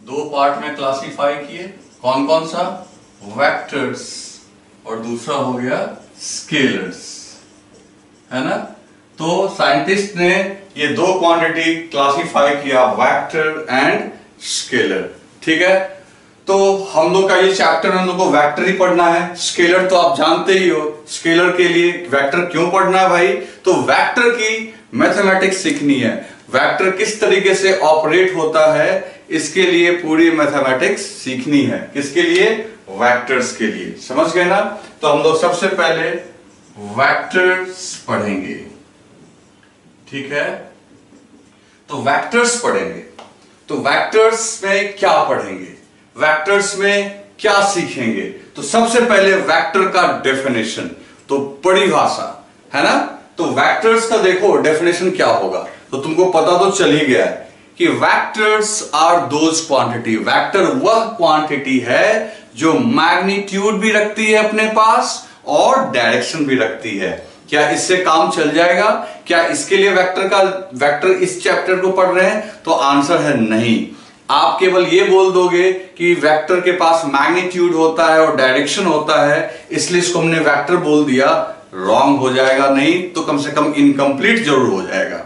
दो पार्ट में क्लासिफाई किए। कौन कौन सा? वेक्टर्स और दूसरा हो गया स्केलर्स है ना? तो साइंटिस्ट ने ये दो क्वांटिटी क्लासिफाई किया वेक्टर एंड स्केलर ठीक है? तो हम लोग का ये चैप्टर हम लोग को वेक्टर ही पढ़ना है। स्केलर तो आप जानते ही हो। स्केलर के लिए वेक्टर क्यों पढ़ना है भाई? तो वेक्टर की मैथमेटिक्स सीखनी है। वेक्टर किस तरीके से ऑपरेट होता है, इसके लिए पूरी मैथमेटिक्स सीखनी है। किसके लिए? वेक्टर्स के लिए। समझ गए ना? तो हम लोग सबसे पहले वेक्टर्स पढ़ेंगे। ठीक है? तो वेक्टर्स पढ़ेंगे। तो वेक्टर्स में क्या पढ़ेंगे? वेक्टर्स में क्या सीखेंगे? तो सबसे पहले वेक्टर का डेफिनेशन तो परिभाषा है ना? तो वेक्टर्स का देखो डेफिनेशन क्या होगा? तो तुमको पता तो चल ही गया है कि vectors are those quantity vector वह क्वांटिटी है जो मैग्नीट्यूड भी रखती है अपने पास और डायरेक्शन भी रखती है। क्या इससे काम चल जाएगा? क्या इसके लिए वेक्टर का वेक्टर इस चैप्टर को पढ़ रहे हैं? तो आंसर है नहीं। आप केवल ये बोल दोगे कि वेक्टर के पास मैग्नीट्यूड होता है और डायरेक्शन होता है, इसलिए इसको हमने वेक्टर बोल दिया। रॉन्ग हो जाएगा, नहीं तो कम से कम इनकम्प्लीट ज़रूर हो जाएगा।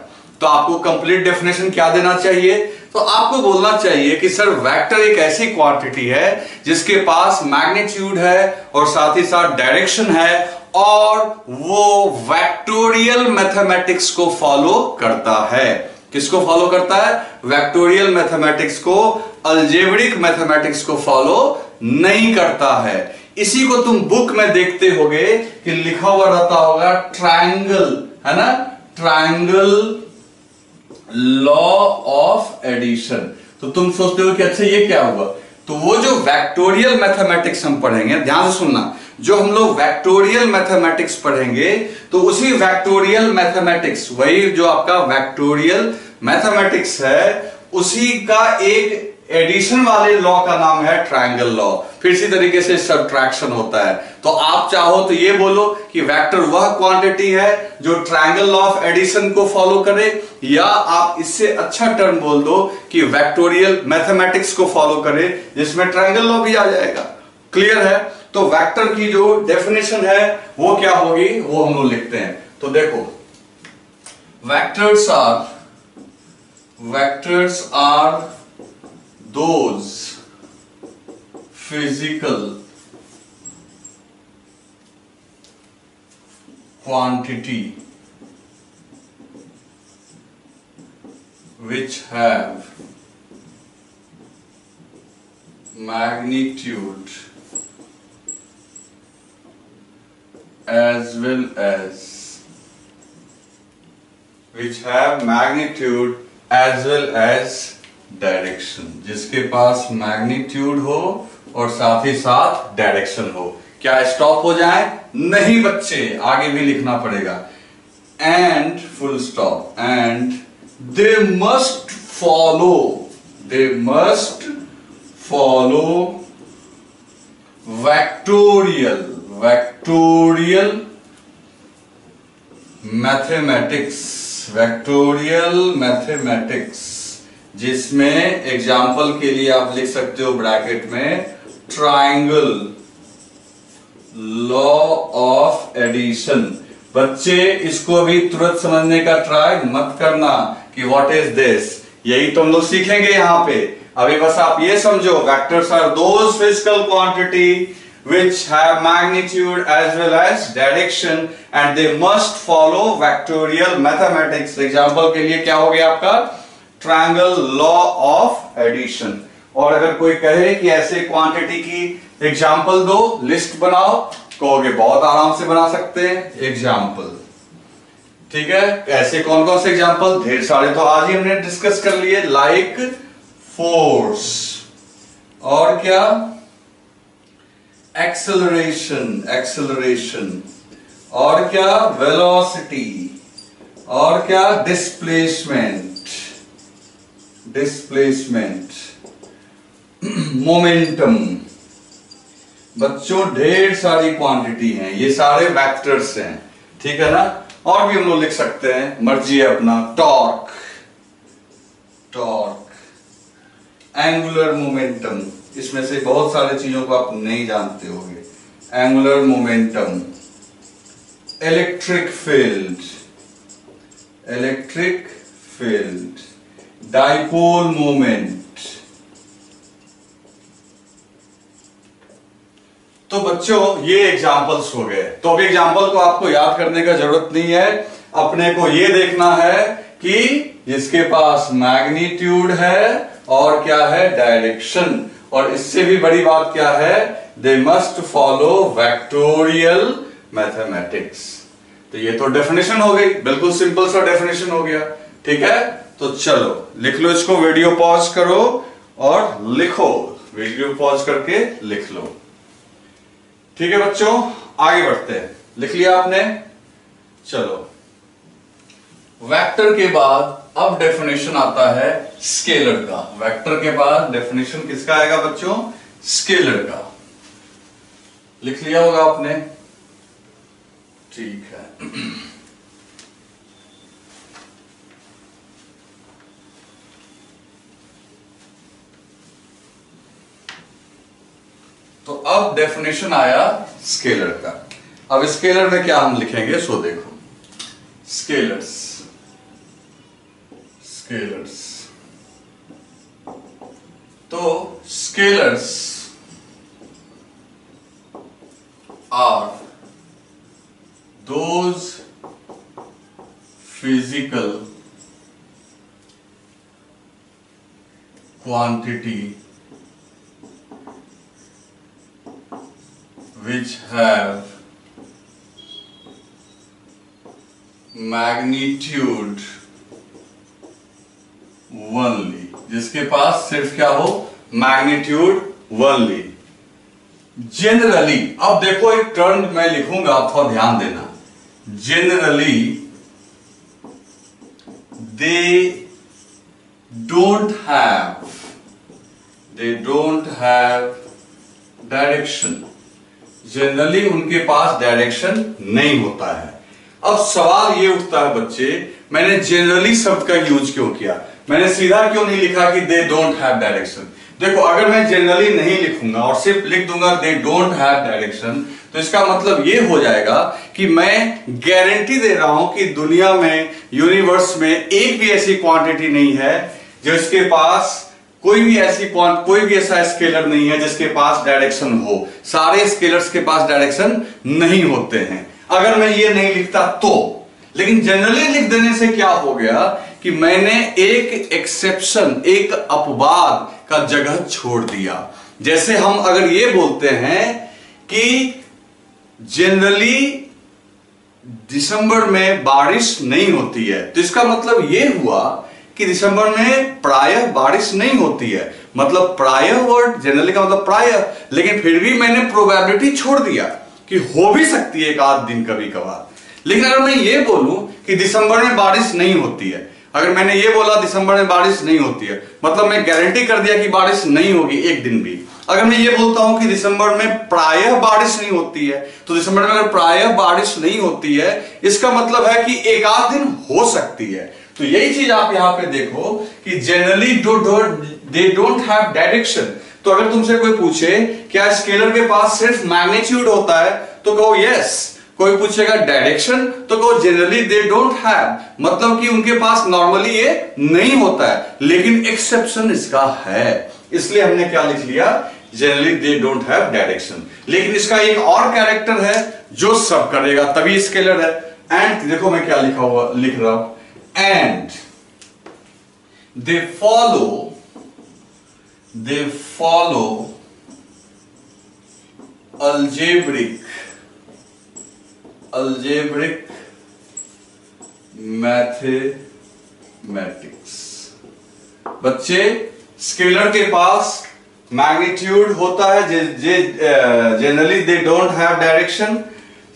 तो आपको कंप्लीट डेफिनेशन क्या देना चाहिए? तो आपको बोलना चाहिए कि सर, वेक्टर एक ऐसी क्वांटिटी है जिसके पास मैग्नीट्यूड है और साथ ही साथ डायरेक्शन है और वो वेक्टोरियल मैथमेटिक्स को फॉलो करता है। किसको फॉलो करता है? वेक्टोरियल मैथमेटिक्स को अल्जेब्रिक मैथमेटिक्स को फॉलो नहीं करता है। इसी को तुम बुक में देखते होगे कि लिखा हुआ रहता होगा ट्रायंगल है ना? ट्रायंगल लॉ ऑफ़ एडिशन तो तुम सोचते हो कि अच्छा ये क्या हुआ? तो वो जो वेक्टोरियल मैथमेटिक्स हम पढ़ेंगे, ध्यान से सुनना। जो हम लोग वेक्टोरियल मैथमेटिक्स पढ़ेंगे तो उसी वेक्टोरियल मैथमेटिक्स वही जो आपका वेक्टोरियल मैथमेटिक्स है, उसी का एक एडिशन वाले लॉ का नाम है ट्रायंगल लॉ फिर इसी तरीके से सब्ट्रैक्शन होता है। तो आप चाहो तो ये बोलो कि वेक्टर वह क्वांटिटी है जो ट्रायंगल लॉ ऑफ़ एडिशन को फॉलो करे, या आप इससे अच्छा टर्म बोल दो कि वेक्टोरियल मैथमेटिक्स को फॉलो करे, जिसमें ट्रायंगल लॉ भी आ जाएगा। क्लियर है? तो वेक्टर की जो डेफिनेशन है, वो क्या होगी? वो हम लोग लिखते हैं। तो देखो। Vectors are vectors are those physical quantity which have magnitude as well as, which have magnitude as well as direction जिसके पास मैग्नीट्यूड हो और साथ ही साथ डायरेक्शन हो। क्या स्टॉप हो जाए? नहीं बच्चे, आगे भी लिखना पड़ेगा। And full stop and they must follow they must follow vectorial vectorial mathematics vectorial mathematics जिसमें एग्ज़ाम्पल के लिए आप लिख सकते हो ब्रैकेट में ट्राइंगल लॉ ऑफ़ एडिशन बच्चे, इसको अभी तुरंत समझने का ट्राई मत करना कि व्हाट इज़ दिस यही तो हम लोग सीखेंगे यहाँ पे। अभी बस आप ये समझो vectors are those physical quantity which have magnitude as well as direction, and they must follow vectorial mathematics. Example के लिए क्या हो गया आपका? ट्रायंगल लॉ ऑफ़ एडिशन और अगर कोई कहे कि ऐसे क्वांटिटी की एग्ज़ाम्पल दो लिस्ट बनाओ, कहोगे बहुत आराम से बना सकते हैं। एग्ज़ाम्पल ठीक है? ऐसे कौन कौन से एग्ज़ाम्पल ढेर सारे तो आज ही हमने डिस्कस कर लिए लाइक फोर्स और क्या? एक्सेलरेशन एक्सेलरेशन और क्या वेलोसिटी और क्या डिस्प्लेसमेंट डिस्प्लेसमेंट मोमेंटम बच्चों, ढेर सारी क्वांटिटी हैं। ये सारे वेक्टर्स हैं। ठीक है ना? और भी हम लोग लिख सकते हैं। मर्ज़ी है अपना। टॉर्क टॉर्क एंगुलर मोमेंटम इसमें से बहुत सारे चीज़ों को आप नहीं जानते होंगे। Angular momentum electric field electric field dipole moment तो बच्चों, ये एग्जाम्पल्स हो गए। तो अभी एग्ज़ाम्पल को आपको याद करने का ज़रूरत नहीं है। अपने को ये देखना है कि जिसके पास मैग्नीट्यूड है और क्या है डायरेक्शन और इससे भी बड़ी बात क्या है? They must follow vectorial mathematics तो ये तो डेफिनेशन हो गई। बिल्कुल सिंपल सा डेफिनेशन हो गया। ठीक है? तो चलो, लिख लो इसको वीडियो पॉज करो और लिखो। वीडियो पॉज करके लिख लो। ठीक है बच्चों? आगे बढ़ते हैं। लिख लिया आपने? चलो। वेक्टर के बाद अब डेफिनेशन आता है स्केलर का। वेक्टर के बाद डेफिनेशन किसका आएगा बच्चों? स्केलर का। लिख लिया होगा आपने। ठीक है। तो अब डेफिनेशन आया स्केलर का। अब स्केलर में क्या हम लिखेंगे? सो देखो। Scalars. Scalars. So scalars are those physical quantity which have magnitude only. जिसके पास सिर्फ़ क्या हो? मैग्नीट्यूड वनली जनरली अब देखो एक टर्म मैं लिखूँगा आप थोड़ा ध्यान देना। Generally they don't have, they don't have direction. Generally उनके पास डायरेक्शन नहीं होता है। अब सवाल ये उठता है बच्चे, मैंने जनरली शब्द का यूज़ क्यों किया? मैंने सीधा क्यों नहीं लिखा कि दे डोंट हैव डायरेक्शन देखो, अगर मैं जनरली नहीं लिखूँगा और सिर्फ़ लिख दूँगा दे डोंट हैव डायरेक्शन तो इसका मतलब ये हो जाएगा कि मैं गारंटी दे रहा हूँ कि दुनिया में यूनिवर्स में एक भी ऐसी क्वांटिटी नहीं है जिसके पास कोई भी ऐसी कोई भी ऐसा स्केलर नहीं है जिसके पास डायरेक्शन हो। सारे स्केलर्स के पास डायरेक्शन नहीं होते हैं। अगर मैं ये नहीं लिखता तो। लेकिन जनरली लिख देने से क्या हो गया कि मैंने एक एक्सेप्शन एक अपवाद का जगह छोड़ दिया। जैसे हम अगर ये बोलते हैं कि जनरली दिसंबर में बारिश नहीं होती है तो इसका मतलब यह हुआ कि दिसंबर में प्रायः बारिश नहीं होती है। मतलब प्रायः वर्ड जनरली का मतलब प्रायः, लेकिन फिर भी मैंने प्रोबेबिलिटी छोड़ दिया कि हो भी सकती है एक आध दिन कभी कभार लेकिन अगर मैं ये बोलूँ कि दिसंबर में बारिश नहीं होती है अगर मैंने ये बोला दिसंबर में बारिश नहीं होती है मतलब मैं गारंटी कर दिया कि बारिश नहीं होगी एक दिन भी। अगर मैं ये बोलता हूँ कि दिसंबर में प्रायः बारिश नहीं होती है तो दिसंबर में अगर प्रायः बारिश नहीं होती है, इसका मतलब है कि एक आध दिन हो सकती है। तो यही चीज़ आप यहाँ पे देखो कि generally do they don't have direction तो अगर तुमसे कोई पूछे, क्या स्केलर के पास सिर्फ़ मैग्नीट्यूड होता है? तो कहो यस कोई पूछेगा डायरेक्शन तो कहो जनरली दे डोंट हैव मतलब कि उनके पास नॉर्मली ये नहीं होता है, लेकिन एक्सेप्शन इसका है। इसलिए हमने क्या लिख लिया? Generally they don't have direction लेकिन इसका एक और कैरेक्टर है जो सब करेगा, तभी स्केलर है। एंड देखो मैं क्या लिखा हुआ, लिख रहा हूँ। And they follow they follow algebraic algebraic mathematics बच्चे स्केलर के पास मैग्नीट्यूड होता है generally they don't have direction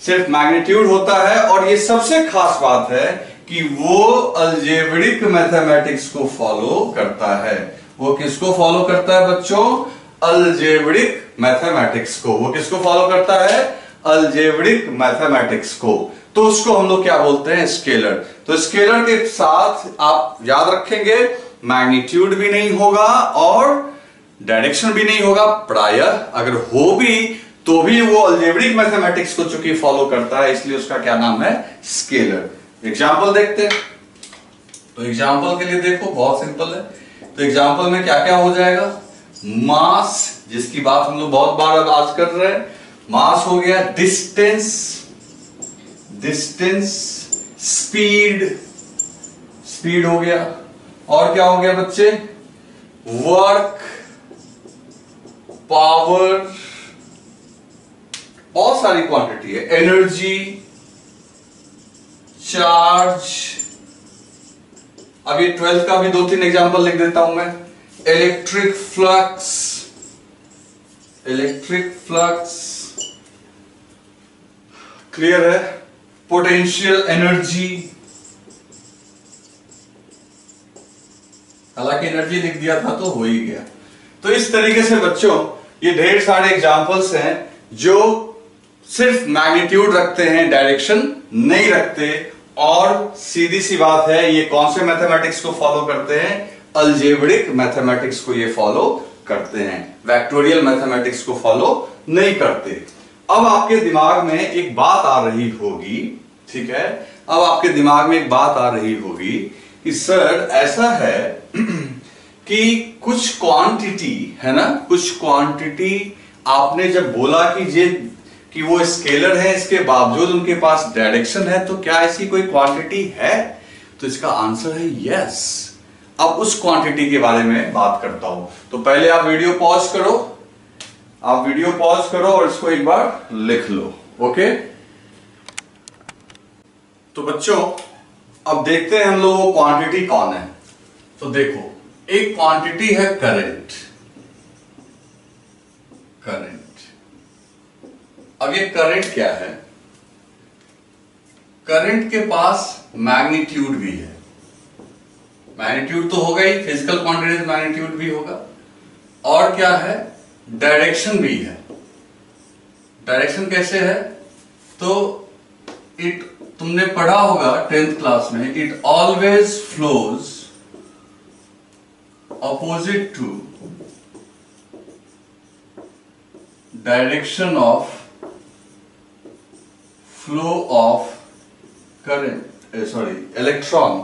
सिर्फ़ मैग्नीट्यूड होता है, और ये सबसे खास बात है कि वो अल्जेब्रिक मैथमेटिक्स को फॉलो करता है। वो किसको फॉलो करता है बच्चों? अल्जेब्रिक मैथमेटिक्स को। वो किसको फॉलो करता है? अल्जेब्रिक मैथमेटिक्स को। तो उसको हम लोग क्या बोलते हैं? स्केलर तो स्केलर के साथ आप याद रखेंगे मैग्नीट्यूड भी नहीं होगा और डायरेक्शन भी नहीं होगा। प्राय अगर हो भी तो भी वो अल्जेब्रिक मैथमेटिक्स को चूँकि फॉलो करता है, इसलिए उसका क्या नाम है? स्केलर एग्ज़ाम्पल देखते हैं। तो एग्ज़ाम्पल के लिए देखो, बहुत सिंपल है। तो एग्ज़ाम्पल में क्या क्या हो जाएगा? मास जिसकी बात हम लोग बहुत बार आज कर रहे हैं। मास हो गया डिस्टेंस डिस्टेंस, स्पीड स्पीड हो गया। और क्या हो गया बच्चे? वर्क, पावर, बहुत सारी क्वांटिटी है। Energy, charge. ये ट्वेल्थ का भी दो तीन एग्जांपल लिख देता हूँ मैं। Electric flux electric flux clear है? पोटेंशियल एनर्जी हालाँकि एनर्जी लिख दिया था तो हो ही गया। तो इस तरीके से बच्चों, ये ढेर सारे एग्जाम्पल्स हैं जो सिर्फ़ मैग्नीट्यूड रखते हैं डायरेक्शन नहीं रखते। और सीधी सी बात है, ये कौन से मैथमेटिक्स को फॉलो करते हैं? अल्जेब्रिक मैथमेटिक्स को ये फॉलो करते हैं। वैक्टोरियल मैथमेटिक्स को फॉलो नहीं करते। अब आपके दिमाग में एक बात आ रही होगी, ठीक है? अब आपके दिमाग में एक बात आ रही होगी कि, सर, ऐसा है कि कुछ क्वांटिटी है ना? कुछ क्वांटिटी आपने जब बोला कि ये, कि वो स्केलर है, इसके बावजूद उनके पास डायरेक्शन है तो क्या ऐसी कोई क्वांटिटी है? तो इसका आंसर है यस अब उस क्वांटिटी के बारे में बात करता हूँ। तो पहले आप वीडियो पॉज करो। आप वीडियो पॉज करो और इसको एक बार लिख लो ओके तो बच्चों, अब देखते हैं हम लोग क्वांटिटी कौन है। तो देखो, एक क्वांटिटी है करंट करंट अब ये करंट क्या है? करंट के पास मैग्नीट्यूड भी है। मैग्नीट्यूड तो होगा ही फ़िज़िकल क्वांटिटी मैग्नीट्यूड भी होगा। और क्या है? डायरेक्शन भी है। डायरेक्शन कैसे है? तो इट तुमने पढ़ा होगा टेंथ क्लास में it always flows opposite to direction of flow of current sorry electron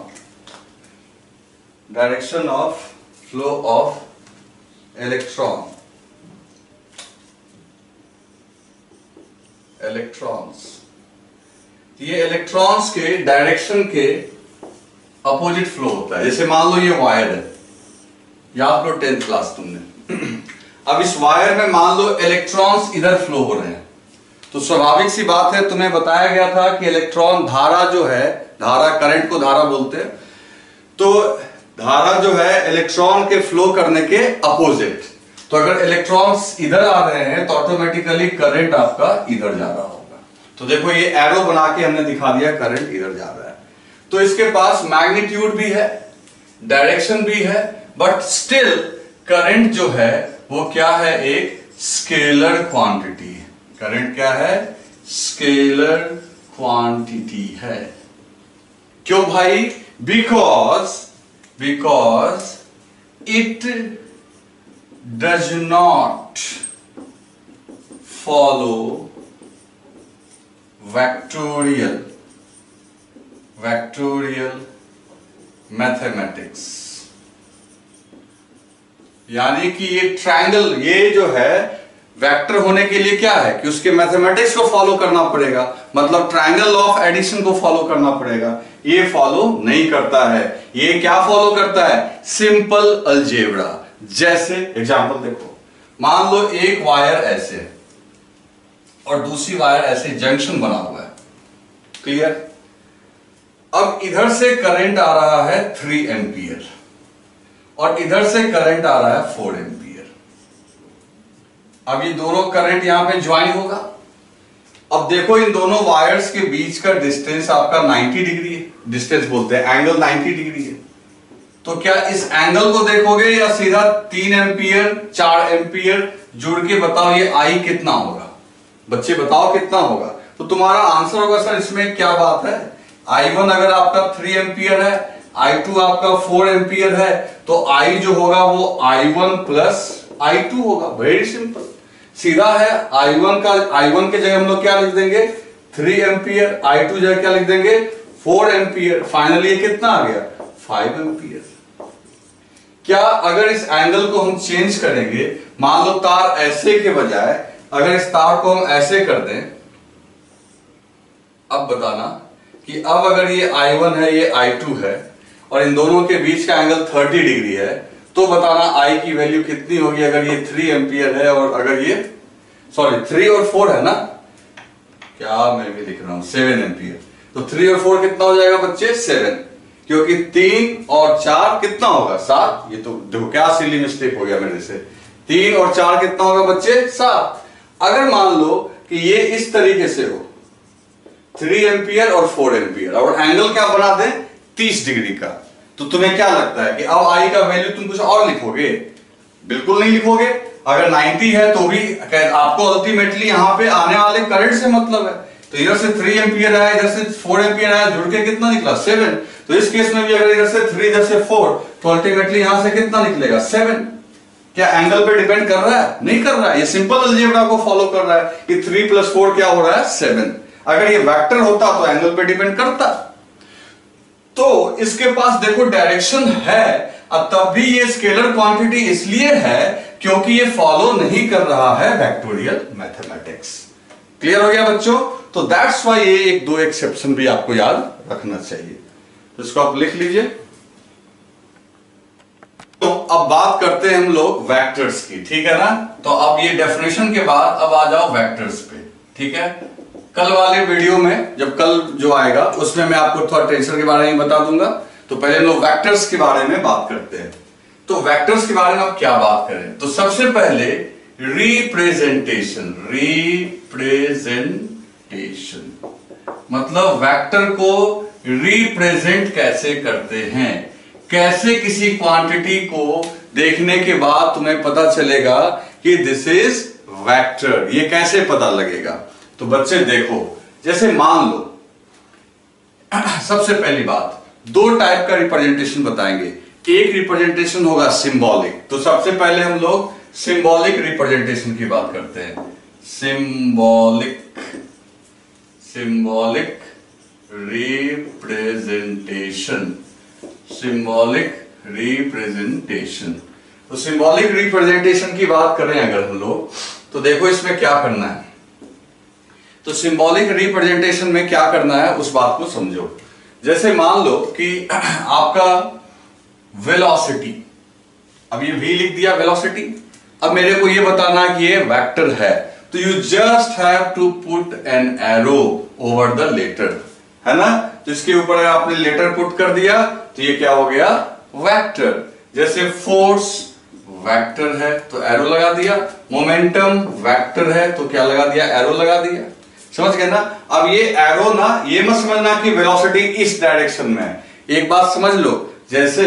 direction of flow of electron electrons. ये इलेक्ट्रॉन्स के डायरेक्शन के अपोजिट फ्लो होता है। जैसे मान लो ये वायर है। याद लो टेंथ क्लास तुमने। अब इस वायर में मान लो इलेक्ट्रॉन्स इधर फ्लो हो रहे हैं। तो स्वाभाविक सी बात है, तुम्हें बताया गया था कि इलेक्ट्रॉन धारा जो है, धारा करंट को धारा बोलते हैं तो धारा जो है इलेक्ट्रॉन के फ्लो करने के अपोजिट तो अगर इलेक्ट्रॉन्स इधर आ रहे हैं तो ऑटोमेटिकली करंट आपका इधर जा रहा होगा। तो देखो ये एरो बना के हमने दिखा दिया करंट इधर जा रहा है। तो इसके पास मैग्नीट्यूड भी है डायरेक्शन भी है बट स्टिल करंट जो है, वो क्या है एक स्केलर क्वांटिटी करंट क्या है? स्केलर क्वांटिटी है। क्यों भाई? Because because it does not follow vectorial vectorial mathematics यानी कि ये ट्रायंगल ये जो है वेक्टर होने के लिए क्या है? कि उसके मैथमेटिक्स को फॉलो करना पड़ेगा। मतलब ट्रायंगल ऑफ़ एडिशन को फॉलो करना पड़ेगा। ये फॉलो नहीं करता है। ये क्या फॉलो करता है? सिंपल अल्जेब्रा जैसे एग्जांपल देखो, मान लो एक वायर ऐसे और दूसरी वायर ऐसे जंक्शन बना हुआ है। क्लियर अब इधर से करंट आ रहा है थ्री एम्पियर और इधर से करंट आ रहा है फोर एम्पियर अब ये दोनों करंट यहाँ पे ज्वाइन होगा। अब देखो इन दोनों वायर्स के बीच का डिस्टेंस आपका 90 डिग्री है। डिस्टेंस बोलते हैं एंगल 90 डिग्री है। तो क्या इस एंगल को देखोगे या सीधा तीन एम्पियर चार एम्पियर जुड़ के बताओ ये आई कितना होगा? बच्चे बताओ कितना होगा? तो तुम्हारा आंसर होगा, सर, इसमें क्या बात है? आई वन अगर आपका थ्री एम्पियर है आई टू आपका फोर एम्पियर है तो आई जो होगा वो I one plus I two होगा। वेरी सिंपल सीधा है आई वन का आई वन के जगह हम लोग क्या लिख देंगे? थ्री एम्पियर आई टू जगह क्या लिख देंगे? फोर एम्पियर फाइनली कितना आ गया? फाइव एम्पियर क्या अगर इस एंगल को हम चेंज करेंगे, मान लो तार ऐसे के बजाय, अगर इस तार को हम ऐसे कर दें, अब बताना कि अब अगर ये I1 है, ये I2 है, और इन दोनों के बीच का एंगल 30 डिग्री है तो बताना I की वैल्यू कितनी होगी अगर ये 3 एम्पियर है और अगर ये सॉरी 3 और 4 है ना? क्या मैं भी लिख रहा हूँ 7 एम्पियर तो 3 और 4 कितना हो जाएगा बच्चे? 7 क्योंकि तीन और चार कितना होगा? सात? ये तो देखो, क्या सिली मिस्टेक हो गया मेरे से। तीन और चार कितना होगा बच्चे? सात। अगर मान लो कि ये इस तरीके से हो थ्री एम्पियर और फोर एम्पियर और एंगल क्या बना दे? तीस डिग्री का। तो तुम्हें क्या लगता है कि अब आई का वैल्यू तुम कुछ और लिखोगे? बिल्कुल नहीं लिखोगे। अगर 90 है तो भी आपको अल्टीमेटली यहाँ पे आने वाले करंट से मतलब है। तो इधर से थ्री एम्पियर आया, इधर से फोर एम्पियर आया, जुड़ के कितना निकला? सेवन तो इस केस में भी अगर इधर से थ्री इधर से फोर तो अल्टीमेटली यहाँ से कितना निकलेगा? सेवन क्या एंगल पे डिपेंड कर रहा है? नहीं कर रहा है। ये सिंपल अलजेब्रा को फॉलो कर रहा है कि थ्री प्लस फोर क्या हो रहा है? सेवन अगर ये वेक्टर होता तो एंगल पे डिपेंड करता। तो इसके पास देखो डायरेक्शन है। तब भी ये स्केलर क्वांटिटी इसलिए है क्योंकि ये फॉलो नहीं कर रहा है वेक्टोरियल मैथमेटिक्स क्लियर हो गया बच्चों? तो दैट्स वाई ये एक दो एक्सेप्शन भी आपको याद रखना चाहिए। तो इसको आप लिख लीजिए। तो अब बात करते हैं हम लोग वेक्टर्स की, ठीक है ना? तो अब ये डेफिनेशन के बाद अब आ जाओ वेक्टर्स पे, ठीक है? कल वाले वीडियो में, जब कल जो आएगा, उसमें मैं आपको थोड़ा टेंसर के बारे में बता दूँगा। तो पहले लोग वेक्टर्स के बारे में बात करते हैं। तो वैक्टर्स के बारे में आप क्या बात करें? तो सबसे पहले रिप्रेजेंटेशन रिप्रेजेंटेशन मतलब वेक्टर को रिप्रेजेंट कैसे करते हैं? कैसे किसी क्वांटिटी को देखने के बाद तुम्हें पता चलेगा कि दिस इज़ वेक्टर ये कैसे पता लगेगा? तो बच्चे देखो, जैसे मान लो, सबसे पहली बात, दो टाइप का रिप्रेजेंटेशन बताएँगे। एक रिप्रेजेंटेशन होगा सिंबॉलिक तो सबसे पहले हम लोग सिंबॉलिक रिप्रेजेंटेशन की बात करते हैं। Symbolic symbolic representation symbolic representation तो सिंबॉलिक रिप्रेजेंटेशन की बात करें अगर हम लोग तो देखो इसमें क्या करना है। तो सिंबॉलिक रिप्रेजेंटेशन में क्या करना है, उस बात को समझो। जैसे मान लो कि आपका वेलोसिटी अब ये वी लिख दिया वेलोसिटी अब मेरे को ये बताना है कि ये वेक्टर है तो you just have to put an arrow over the letter है ना? तो इसके ऊपर आपने लेटर पुट कर दिया तो ये क्या हो गया? वेक्टर जैसे फोर्स वेक्टर है तो एरो लगा दिया। मोमेंटम वेक्टर है तो क्या लगा दिया? एरो लगा दिया। समझ गए ना? अब ये एरो ना, ये मत समझना कि वेलोसिटी इस डायरेक्शन में है। एक बात समझ लो, जैसे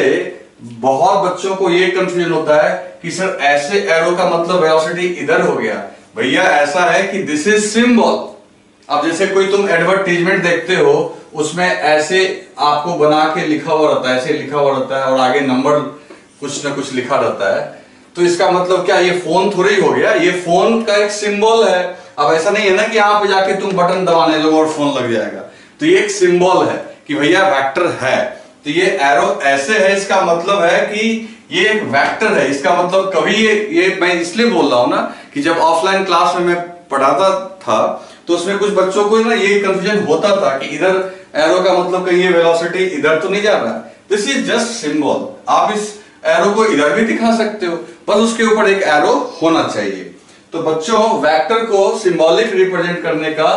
बहुत बच्चों को ये कंफ्यूजन होता है कि सर, ऐसे एरो का मतलब वेलोसिटी इधर हो गया। भैया, ऐसा है कि दिस इज़ सिंबल अब जैसे कोई तुम एडवर्टीजमेंट देखते हो, उसमें ऐसे आपको बना के लिखा हुआ रहता है, ऐसे लिखा हुआ रहता है और आगे नंबर कुछ ना कुछ लिखा रहता है। तो इसका मतलब क्या, ये फ़ोन थोड़ी हो गया? ये फ़ोन का एक सिंबल है। अब ऐसा नहीं है ना कि यहाँ पे जाके तुम बटन दबाने लगो और फ़ोन लग जाएगा। तो ये एक सिंबल है कि भैया वेक्टर है। तो ये एरो ऐसे है, इसका मतलब है कि ये एक वेक्टर है। इसका मतलब कभी ये ये मैं इसलिए बोल रहा हूँ ना कि जब ऑफलाइन क्लास में मैं पढ़ाता था तो उसमें कुछ बच्चों को ना ये कंफ्यूजन होता था कि इधर एरो का मतलब कहीं वेलोसिटी इधर तो नहीं जा रहा। दिस इज़ जस्ट सिंबल आप इस एरो को इधर भी दिखा सकते हो बस उसके ऊपर एक एरो होना चाहिए। तो बच्चों वेक्टर को सिंबॉलिक रिप्रेजेंट करने का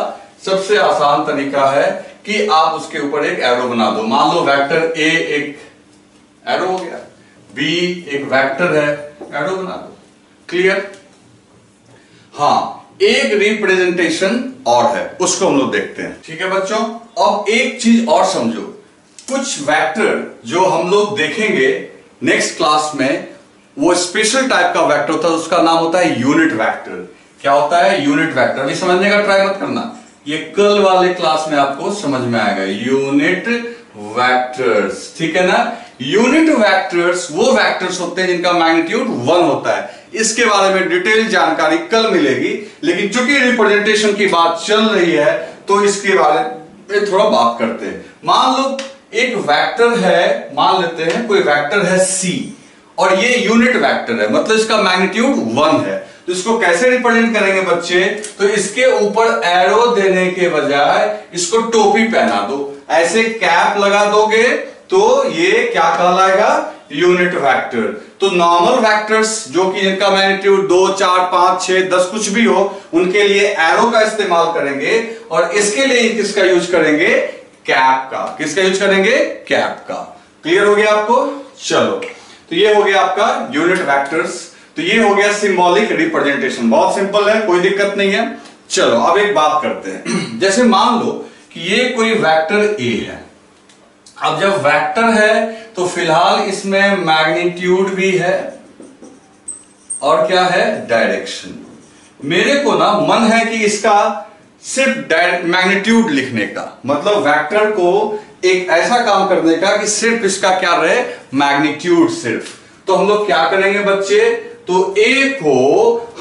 सबसे आसान तरीका है कि आप उसके ऊपर एक एरो बना दो। मान लो वेक्टर ए एक एरो हो गया। बी एक वेक्टर है एरो बना दो। क्लियर हाँ। एक रिप्रेजेंटेशन और है, उसको हम लोग देखते हैं। ठीक है बच्चों? अब एक चीज़ और समझो। कुछ वेक्टर जो हम लोग देखेंगे नेक्स्ट क्लास में, वो स्पेशल टाइप का वेक्टर होता है, उसका नाम होता है यूनिट वेक्टर क्या होता है? यूनिट वेक्टर अभी समझने का ट्राई मत करना। ये कल वाले क्लास में आपको समझ में आएगा। यूनिट वेक्टर्स ठीक है ना? यूनिट वेक्टर्स वो वेक्टर्स होते हैं जिनका मैग्नीट्यूड वन होता है। इसके बारे में डिटेल जानकारी कल मिलेगी, लेकिन चूँकि रिप्रेजेंटेशन की बात चल रही है तो इसके बारे में थोड़ा बात करते हैं। मान लो एक वेक्टर है, मान लेते हैं, कोई वेक्टर है सी और ये यूनिट वेक्टर है मतलब इसका मैग्नीट्यूड वन है। तो इसको कैसे रिप्रेजेंट करेंगे बच्चे? तो इसके ऊपर एरो देने के बजाय इसको टोपी पहना दो। ऐसे कैप लगा दोगे तो ये क्या कहलाएगा? यूनिट वेक्टर तो नॉर्मल वेक्टर्स जो कि जिनका मैग्नीट्यूड दो, चार, पाँच, छह, दस कुछ भी हो, उनके लिए एरो का इस्तेमाल करेंगे और इसके लिए किसका यूज़ करेंगे? कैप का। किसका यूज़ करेंगे? कैप का। क्लियर हो गया आपको? चलो। तो ये हो गया आपका यूनिट वेक्टर्स तो ये हो गया सिंबॉलिक रिप्रेजेंटेशन बहुत सिंपल है, कोई दिक्कत नहीं है। चलो, अब एक बात करते हैं। जैसे मान लो कि ये कोई वेक्टर ए है। अब जब वेक्टर है तो फ़िलहाल इसमें मैग्नीट्यूड भी है और क्या है? डायरेक्शन। मेरे को ना मन है कि इसका सिर्फ़ मैग्नीट्यूड लिखने का। मतलब वेक्टर को एक ऐसा काम करने का कि सिर्फ़ इसका क्या रहे? मैग्नीट्यूड सिर्फ़। तो हम लोग क्या करेंगे बच्चे? तो ए को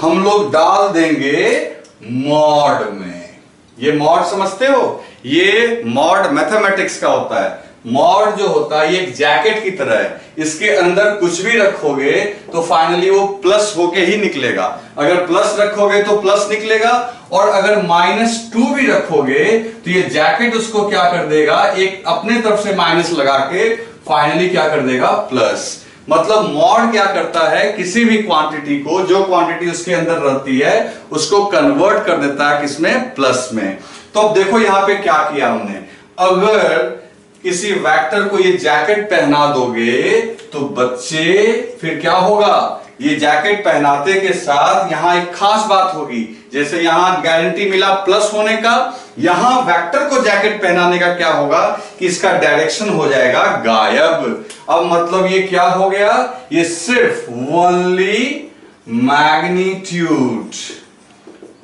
हम लोग डाल देंगे मॉड में। ये मॉड समझते हो? ये मॉड मैथमेटिक्स का होता है। मॉड जो होता है, ये एक जैकेट की तरह है। इसके अंदर कुछ भी रखोगे तो फाइनली वो प्लस होके ही निकलेगा। अगर प्लस रखोगे तो प्लस निकलेगा, और अगर माइनस टू भी रखोगे तो ये जैकेट उसको क्या कर देगा, एक अपने तरफ़ से माइनस लगा के फाइनली क्या कर देगा प्लस मतलब मॉड क्या करता है, किसी भी क्वांटिटी को, जो क्वांटिटी उसके अंदर रहती है, उसको कन्वर्ट कर देता है किसमें? प्लस में। तो अब देखो यहाँ पे क्या किया हमने। अगर किसी वेक्टर को ये जैकेट पहना दोगे तो बच्चे, फिर क्या होगा? ये जैकेट पहनाते के साथ यहाँ एक खास बात होगी। जैसे यहाँ गारंटी मिला प्लस होने का, यहाँ वेक्टर को जैकेट पहनाने का क्या होगा कि इसका डायरेक्शन हो जाएगा गायब। अब मतलब ये क्या हो गया? ये सिर्फ़ only magnitude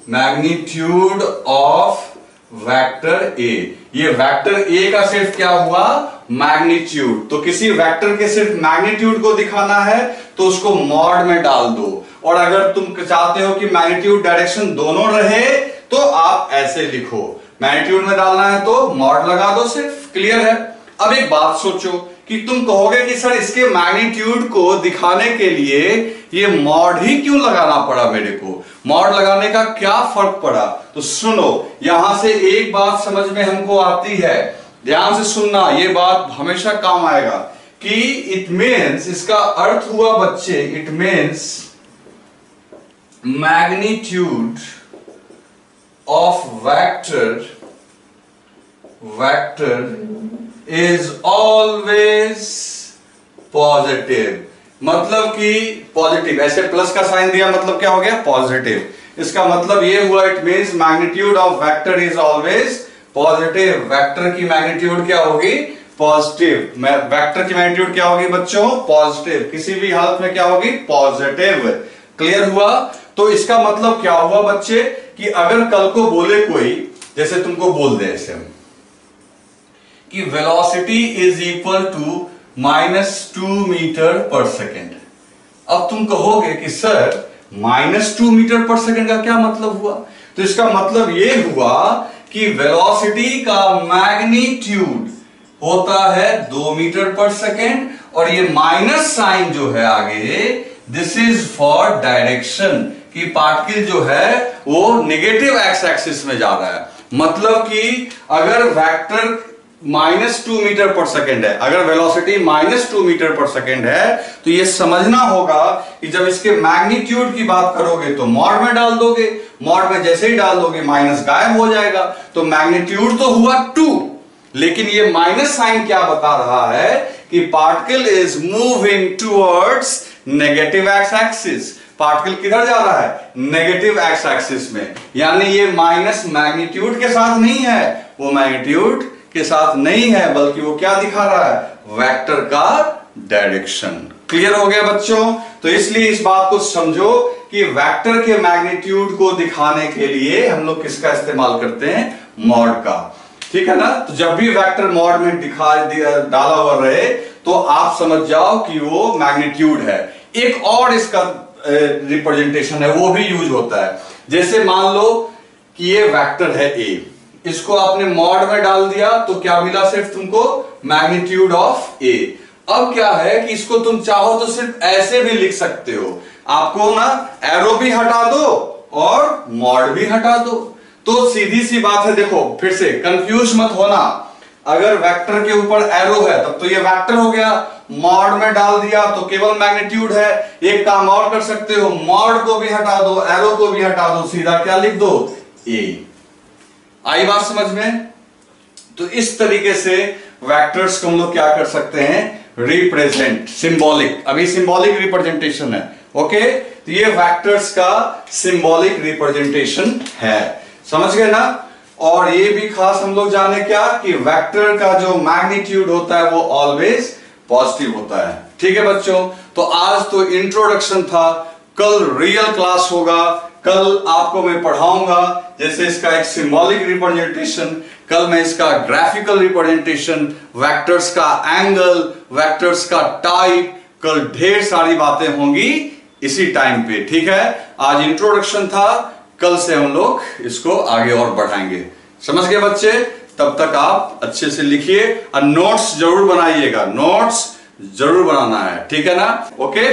magnitude of vector A ये वेक्टर ए का सिर्फ़ क्या हुआ? मैग्नीट्यूड तो किसी वेक्टर के सिर्फ़ मैग्नीट्यूड को दिखाना है तो उसको मॉड में डाल दो। और अगर तुम चाहते हो कि मैग्नीट्यूड डायरेक्शन दोनों रहे तो आप ऐसे लिखो। मैग्नीट्यूड में डालना है तो मॉड लगा दो सिर्फ़ क्लियर है? अब एक बात सोचो कि तुम कहोगे कि सर इसके मैग्नीट्यूड को दिखाने के लिए ये मॉड ही क्यों लगाना पड़ा मेरे को? मॉड लगाने का क्या फ़र्क पड़ा? तो सुनो, यहाँ से एक बात समझ में हमको आती है। ध्यान से सुनना, ये बात हमेशा काम आएगा कि इट मीन्स इसका अर्थ हुआ बच्चे it means magnitude of vector vector is always positive मतलब कि पॉजिटिव ऐसे प्लस का साइन दिया मतलब क्या हो गया? पॉजिटिव इसका मतलब ये हुआ it means magnitude of vector is always positive vector की मैग्नीट्यूड क्या होगी? पॉजिटिव वेक्टर की मैग्नीट्यूड क्या होगी बच्चों? पॉजिटिव किसी भी हालत में क्या होगी? पॉजिटिव क्लियर हुआ? तो इसका मतलब क्या हुआ बच्चे? कि अगर कल को बोले कोई, जैसे तुमको बोल दे ऐसे कि velocity is equal to minus two metre per second. अब तुम कहोगे कि, sir, minus two metre per second का क्या मतलब हुआ? तो इसका मतलब यह हुआ कि वेलोसिटी का मैग्नीट्यूड होता है दो मीटर पर सेकेंड, और ये माइनस साइन जो है आगे दिस इज़ फॉर डायरेक्शन कि पार्टिकल जो है, वो नेगेटिव एक्स एक्सिस में जा रहा है। मतलब कि अगर vector minus two metre per second है। अगर velocity minus two metre per second है तो ये समझना होगा कि जब इसके मैग्नीट्यूड की बात करोगे तो मॉड में डाल दोगे। मॉड में जैसे ही डाल दोगे, माइनस गायब हो जाएगा। तो मैग्नीट्यूड तो हुआ टू। लेकिन ये माइनस साइन क्या बता रहा है कि particle is moving towards negative X axis. Particle किधर जा रहा है? नेगेटिव एक्स एक्सिस में। यानी ये माइनस मैग्नीट्यूड के साथ नहीं है। वो मैग्नीट्यूड के साथ नहीं है, बल्कि वो क्या दिखा रहा है? वेक्टर का डायरेक्शन क्लियर हो गया बच्चों? तो इसलिए इस बात को समझो कि वेक्टर के मैग्नीट्यूड को दिखाने के लिए हम लोग किसका इस्तेमाल करते हैं? मॉड का। ठीक है ना? तो जब भी वेक्टर मॉड में दिखा, डाला हुआ रहे तो आप समझ जाओ कि वो मैग्नीट्यूड है। एक और इसका रिप्रेजेंटेशन है, वो भी यूज़ होता है। जैसे मान लो कि ये वेक्टर है ए इसको आपने मॉड में डाल दिया तो क्या मिला सिर्फ़ तुमको? मैग्नीट्यूड ऑफ़ ए अब क्या है कि इसको तुम चाहो तो सिर्फ़ ऐसे भी लिख सकते हो। आपको ना एरो भी हटा दो और मॉड भी हटा दो। तो सीधी सी बात है, देखो, फिर से कंफ्यूज मत होना। अगर वेक्टर के ऊपर एरो है, तब तो ये वेक्टर हो गया। मॉड में डाल दिया तो केवल मैग्नीट्यूड है। एक काम और कर सकते हो, मॉड को भी हटा दो एरो को भी हटा दो, सीधा क्या लिख दो? ए आई बात समझ में? तो इस तरीके से वेक्टर्स को हम लोग क्या कर सकते हैं? रिप्रेजेंट सिंबॉलिक अभी सिंबॉलिक रिप्रेजेंटेशन है ओके तो ये वेक्टर्स का सिंबॉलिक रिप्रेजेंटेशन है। समझ गए ना? और ये भी खास हम लोग जाने क्या? कि वेक्टर का जो मैग्नीट्यूड होता है वो ऑलवेज पॉजिटिव होता है। ठीक है बच्चों? तो आज तो इंट्रोडक्शन था, कल रियल क्लास होगा कल आपको मैं पढ़ाऊँगा, जैसे इसका एक सिंबॉलिक रिप्रेजेंटेशन कल मैं इसका ग्राफिकल रिप्रेजेंटेशन वेक्टर्स का एंगल वेक्टर्स का टाइप कल ढेर सारी बातें होंगी इसी टाइम पे, ठीक है? आज इंट्रोडक्शन था, कल से हम लोग इसको आगे और बढ़ाएँगे। समझ गए बच्चे? तब तक आप अच्छे से लिखिए और नोट्स ज़रूर बनाइएगा। नोट्स ज़रूर बनाना है, ठीक है ना? ओके